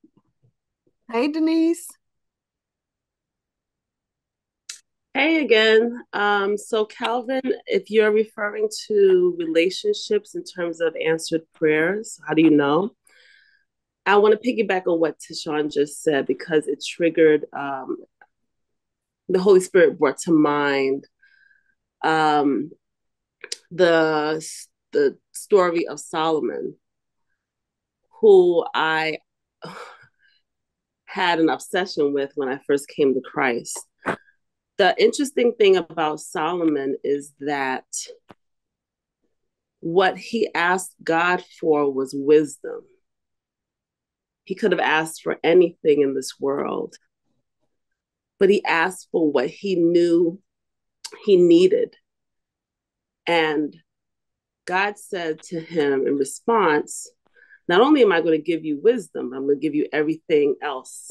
Hey, Denise. Hey again. Um, so, Calvin, if you're referring to relationships in terms of answered prayers, how do you know? I want to piggyback on what Tashawn just said because it triggered um, the Holy Spirit brought to mind um, the the story of Solomon who I had an obsession with when I first came to Christ. The interesting thing about Solomon is that what he asked God for was wisdom. He could have asked for anything in this world, but he asked for what he knew he needed. And God said to him in response, not only am I going to give you wisdom, I'm going to give you everything else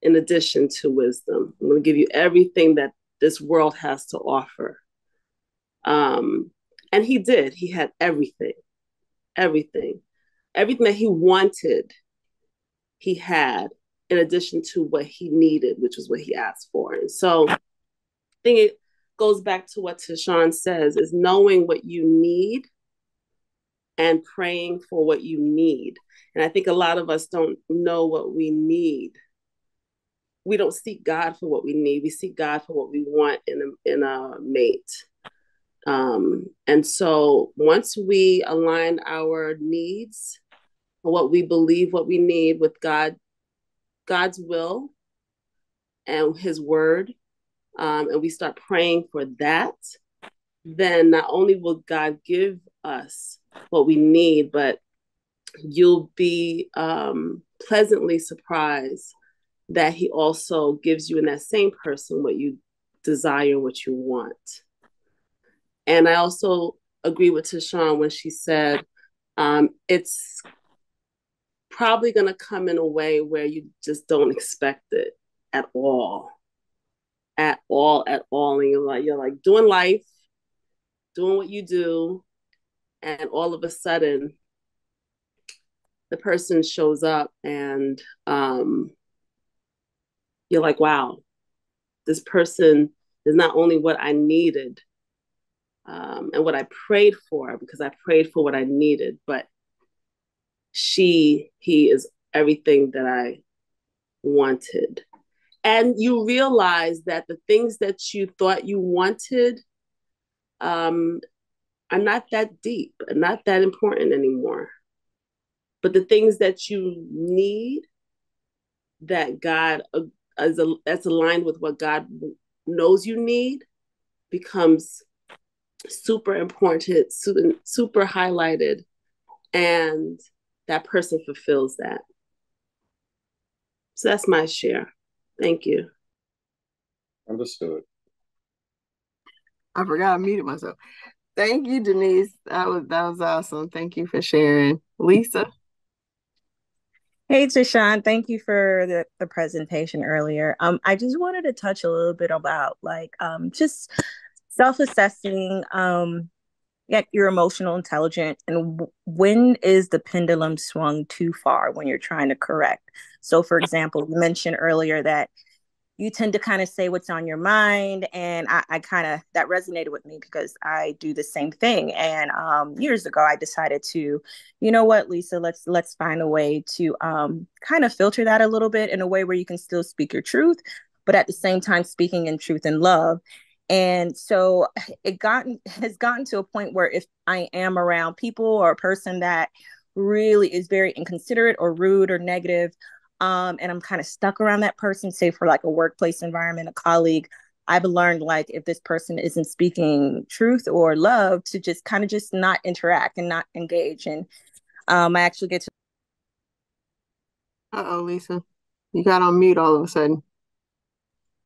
in addition to wisdom. I'm going to give you everything that this world has to offer. Um, and he did. He had everything, everything, everything that he wanted, he had in addition to what he needed, which was what he asked for. And so I think it goes back to what Tashawn says is knowing what you need and praying for what you need. And I think a lot of us don't know what we need. We don't seek God for what we need. We seek God for what we want in a, in a mate. Um, and so once we align our needs, what we believe, what we need with God, God's will and His word, um, and we start praying for that, then not only will God give us what we need, but you'll be um, pleasantly surprised that he also gives you in that same person what you desire, what you want. And I also agree with Tashawn when she said um, it's probably going to come in a way where you just don't expect it at all at all at all and you're like you're like doing life doing what you do and all of a sudden the person shows up and um, you're like wow this person is not only what i needed um, and what i prayed for because i prayed for what i needed but she, he is everything that I wanted. And you realize that the things that you thought you wanted um, are not that deep and not that important anymore. But the things that you need that God uh, is a, that's aligned with what God knows you need becomes super important, super, super highlighted, and that person fulfills that. So that's my share. Thank you. Understood. I forgot I muted myself. Thank you, Denise. That was that was awesome. Thank you for sharing. Lisa. Hey Tashawn, thank you for the, the presentation earlier. Um, I just wanted to touch a little bit about like um just self-assessing um yet you're emotional intelligent and when is the pendulum swung too far when you're trying to correct so for example you mentioned earlier that you tend to kind of say what's on your mind and i, I kind of that resonated with me because i do the same thing and um, years ago i decided to you know what lisa let's let's find a way to um, kind of filter that a little bit in a way where you can still speak your truth but at the same time speaking in truth and love. And so it gotten has gotten to a point where if I am around people or a person that really is very inconsiderate or rude or negative, um, and I'm kind of stuck around that person, say for like a workplace environment, a colleague, I've learned like if this person isn't speaking truth or love to just kind of just not interact and not engage. And um, I actually get to. Uh oh, Lisa, you got on mute all of a sudden.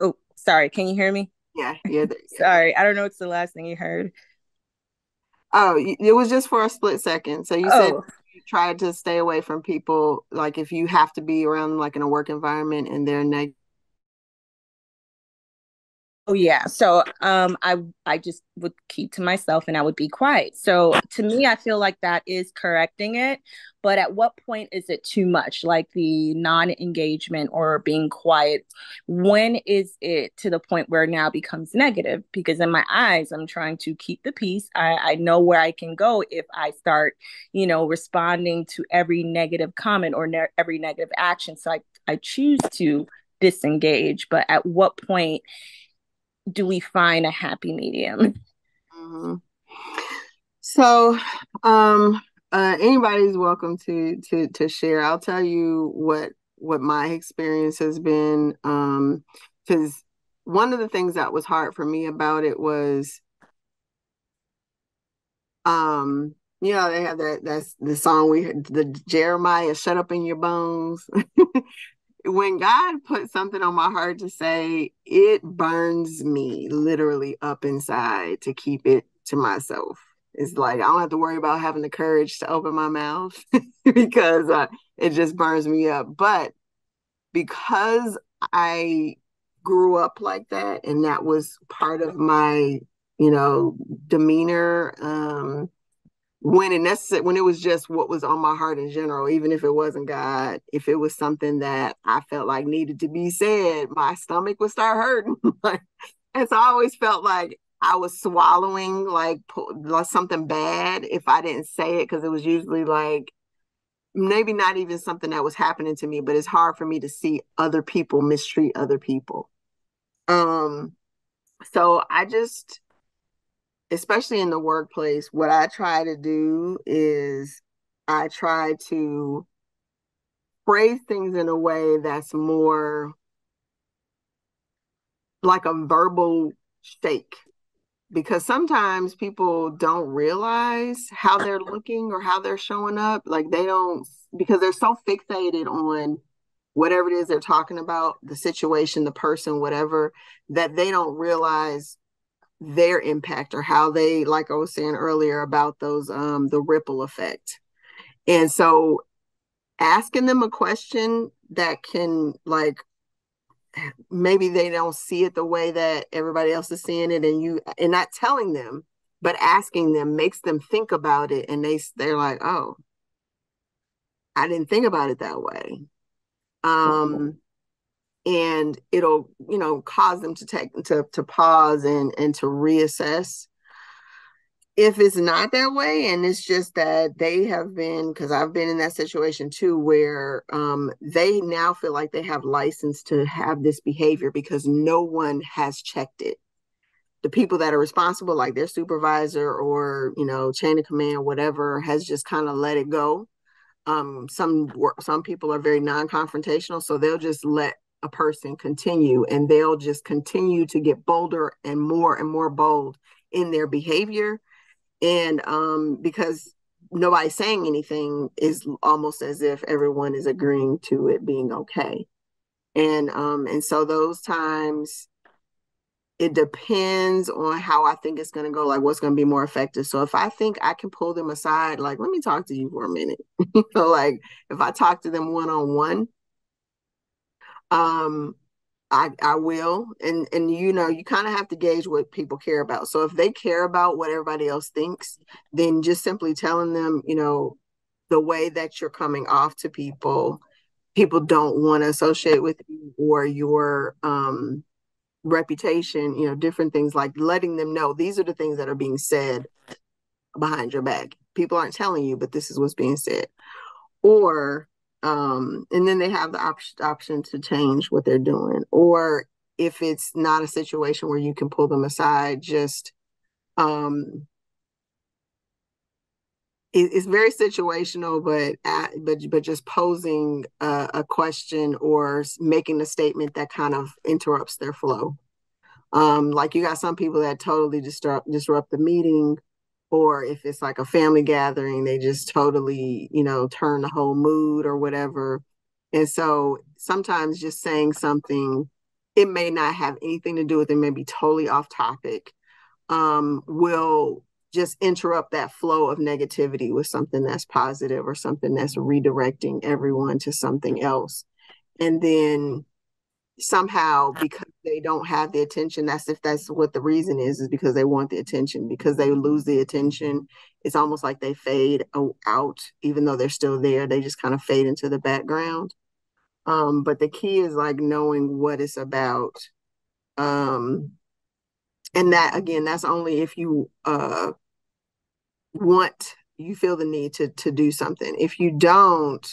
Oh, sorry. Can you hear me? Yeah, yeah. Sorry, I don't know what's the last thing you heard. Oh, it was just for a split second. So you oh. said tried to stay away from people, like if you have to be around like in a work environment and they're negative Oh yeah. So um I I just would keep to myself and I would be quiet. So to me I feel like that is correcting it, but at what point is it too much like the non-engagement or being quiet? When is it to the point where now becomes negative? Because in my eyes I'm trying to keep the peace. I I know where I can go if I start, you know, responding to every negative comment or ne- every negative action. So I I choose to disengage, but at what point do we find a happy medium? Mm-hmm. So, um, uh, anybody's welcome to to to share. I'll tell you what what my experience has been. Um, because one of the things that was hard for me about it was, um, you know, they have that that's the song we the Jeremiah, "Shut Up in Your Bones." when God put something on my heart to say, it burns me literally up inside to keep it to myself. It's like I don't have to worry about having the courage to open my mouth because uh, it just burns me up. But because I grew up like that and that was part of my, you know, demeanor, um, when it necessary when it was just what was on my heart in general even if it wasn't god if it was something that i felt like needed to be said my stomach would start hurting. And so i always felt like i was swallowing like, like something bad if i didn't say it because it was usually like maybe not even something that was happening to me but it's hard for me to see other people mistreat other people. Um so i just especially in the workplace, what I try to do is I try to phrase things in a way that's more like a verbal shake because sometimes people don't realize how they're looking or how they're showing up like they don't because they're so fixated on whatever it is they're talking about the situation the person whatever that they don't realize their impact or how they like i was saying earlier about those um the ripple effect. And so asking them a question that can like maybe they don't see it the way that everybody else is seeing it and you and not telling them but asking them makes them think about it and they they're like oh i didn't think about it that way. Um and it'll you know cause them to take to to pause and and to reassess. If it's not that way and it's just that they have been because i've been in that situation too where um, they now feel like they have license to have this behavior because no one has checked it. The people that are responsible like their supervisor or you know chain of command whatever has just kind of let it go. Um, some some people are very non-confrontational so they'll just let a person continue and they'll just continue to get bolder and more and more bold in their behavior and um, because nobody's saying anything is almost as if everyone is agreeing to it being okay and um and so those times it depends on how I think it's going to go, like what's going to be more effective. So if I think I can pull them aside, like, let me talk to you for a minute. so like if I talk to them one on one, um, I I will, and and you know you kind of have to gauge what people care about. So if they care about what everybody else thinks, then just simply telling them, you know, the way that you're coming off to people, people don't want to associate with you or your um reputation, you know, different things like letting them know these are the things that are being said behind your back. People aren't telling you, but this is what's being said. Or um, and then they have the op- option to change what they're doing. Or if it's not a situation where you can pull them aside just um, it, it's very situational but at, but but just posing a, a, question or making a statement that kind of interrupts their flow. Um, like you got some people that totally disrupt disrupt the meeting or if it's like a family gathering they just totally you know turn the whole mood or whatever. And so sometimes just saying something it may not have anything to do with it may be totally off topic um, will just interrupt that flow of negativity with something that's positive or something that's redirecting everyone to something else. And then somehow because they don't have the attention that's if that's what the reason is is because they want the attention. Because they lose the attention it's almost like they fade out even though they're still there they just kind of fade into the background. Um, but the key is like knowing what it's about. Um, and that again that's only if you uh, want you feel the need to to do something. If you don't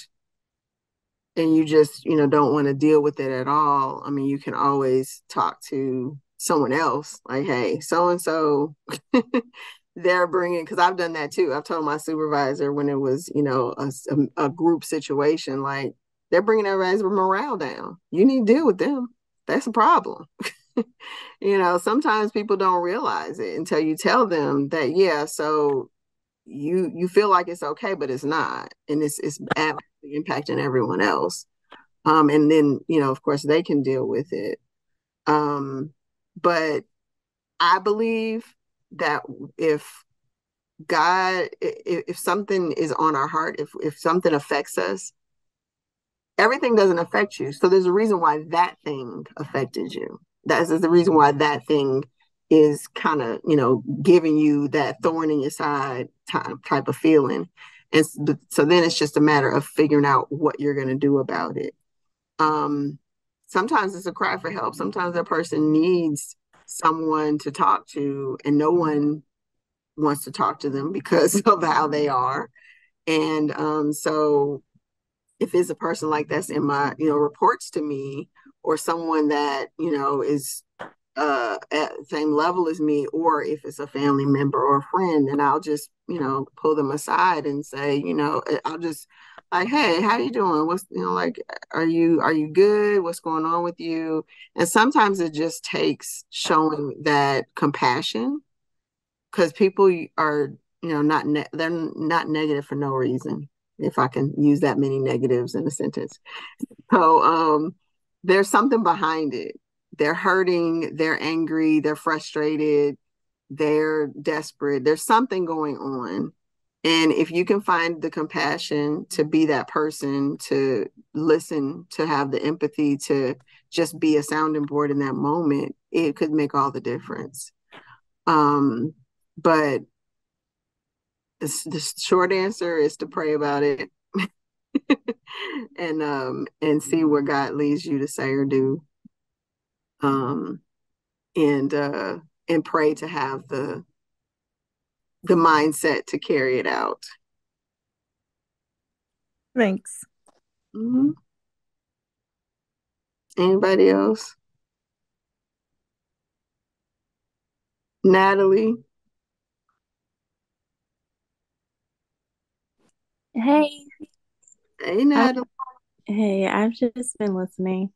and you just you know don't want to deal with it at all i mean you can always talk to someone else like hey so and so they're bringing because i've done that too. I've told my supervisor when it was you know a, a, um, a group situation like they're bringing everybody's morale down. You need to deal with them. That's a problem. You know sometimes people don't realize it until you tell them that yeah so you you feel like it's okay but it's not and it's it's impacting everyone else. Um, and then, you know, of course, they can deal with it. Um, but I believe that if God, if, if something is on our heart, if if something affects us, everything doesn't affect you. So there's a reason why that thing affected you. That's the reason why that thing is kind of, you know, giving you that thorn in your side type, type of feeling and so then it's just a matter of figuring out what you're going to do about it. Um, sometimes it's a cry for help. Sometimes a person needs someone to talk to and no one wants to talk to them because of how they are. And um, so if it's a person like that's in my you know reports to me or someone that you know is uh, at same level as me, or if it's a family member or a friend, then I'll just, you know, pull them aside and say, you know, eh, I'll just like, hey, how you doing? What's you know, like, are you are you good? What's going on with you? And sometimes it just takes showing that compassion because people are, you know, not ne- they're not negative for no reason. If I can use that many negatives in a sentence, so um, there's something behind it they're hurting, they're angry, they're frustrated, they're desperate. There's something going on. And if you can find the compassion to be that person, to listen, to have the empathy, to just be a sounding board in that moment, it could make all the difference. Um, but the, short answer is to pray about it and um and see where God leads you to say or do. Um and uh and pray to have the the mindset to carry it out. Thanks. Mm-hmm. Anybody else? Natalie. Hey. Hey, Natalie. Hey, I've just been listening,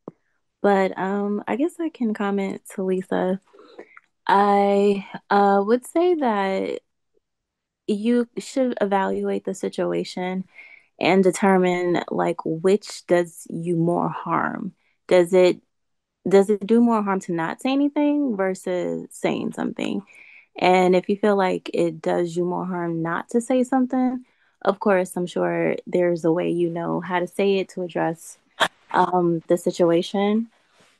but um, I guess I can comment to Lisa. I uh would say that you should evaluate the situation and determine like which does you more harm. Does it does it do more harm to not say anything versus saying something? And if you feel like it does you more harm not to say something, of course, I'm sure there's a way you know how to say it to address um, the situation.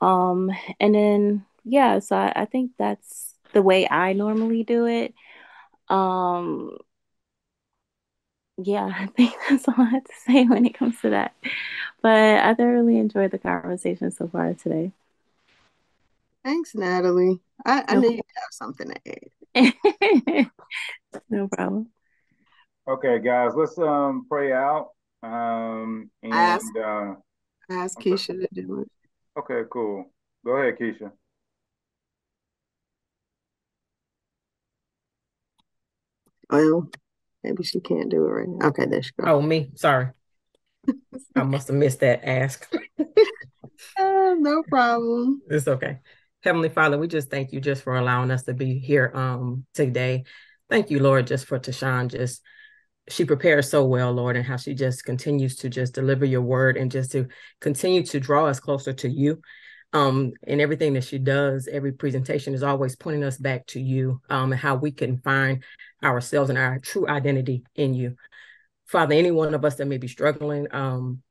Um, and then, yeah, so I, I think that's the way I normally do it. Um, yeah, I think that's all I have to say when it comes to that. But I thoroughly enjoyed the conversation so far today. Thanks, Natalie. I, I No. knew you'd have something to add. no problem. Okay, guys, let's um pray out. Um and Ask. uh Ask Keisha to do it. Okay, cool. Go ahead, Keisha. Well, maybe she can't do it right now. Okay, there she goes. Oh, me. Sorry. I must have missed that ask. Uh, no problem. It's okay. Heavenly Father, we just thank you just for allowing us to be here um today. Thank you, Lord, just for Tashawn. Just she prepares so well, Lord, and how she just continues to just deliver your word and just to continue to draw us closer to you. Um, and everything that she does, every presentation is always pointing us back to you, um, and how we can find ourselves and our true identity in you. Father, any one of us that may be struggling, um,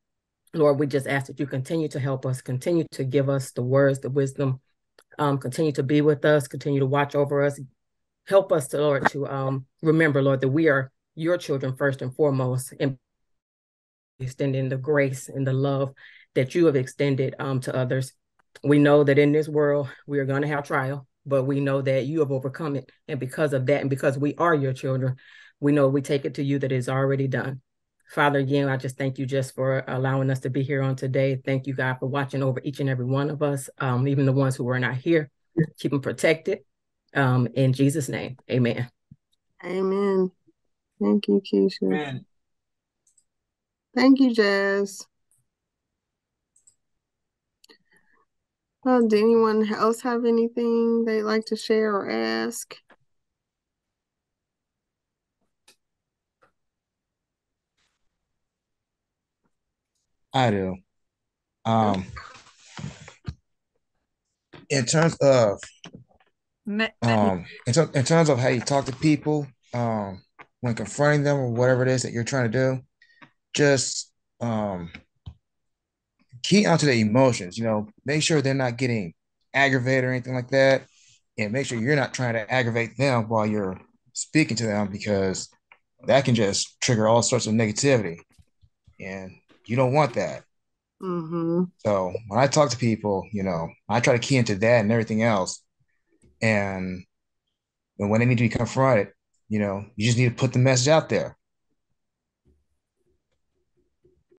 Lord, we just ask that you continue to help us, continue to give us the words, the wisdom, um, continue to be with us, continue to watch over us. Help us, to, Lord, to um, remember, Lord, that we are your children first and foremost, and extending the grace and the love that you have extended um, to others. We know that in this world, we are going to have trial, but we know that you have overcome it. And because of that, and because we are your children, we know we take it to you that it's already done. Father, again, I just thank you just for allowing us to be here on today. Thank you, God, for watching over each and every one of us, um, even the ones who are not here. Keep them protected. Um, in Jesus' name, amen. Amen. Thank you, Keisha. Man, Thank you, Jazz. Well, do anyone else have anything they'd like to share or ask? I do. Um, in terms of um, in, ter- in terms of how you talk to people, um, when confronting them or whatever it is that you're trying to do, just um, key onto the emotions. You know, make sure they're not getting aggravated or anything like that, and make sure you're not trying to aggravate them while you're speaking to them because that can just trigger all sorts of negativity, and you don't want that. Mm-hmm. So when I talk to people, you know, I try to key into that and everything else. And and when they need to be confronted, you know, you just need to put the message out there.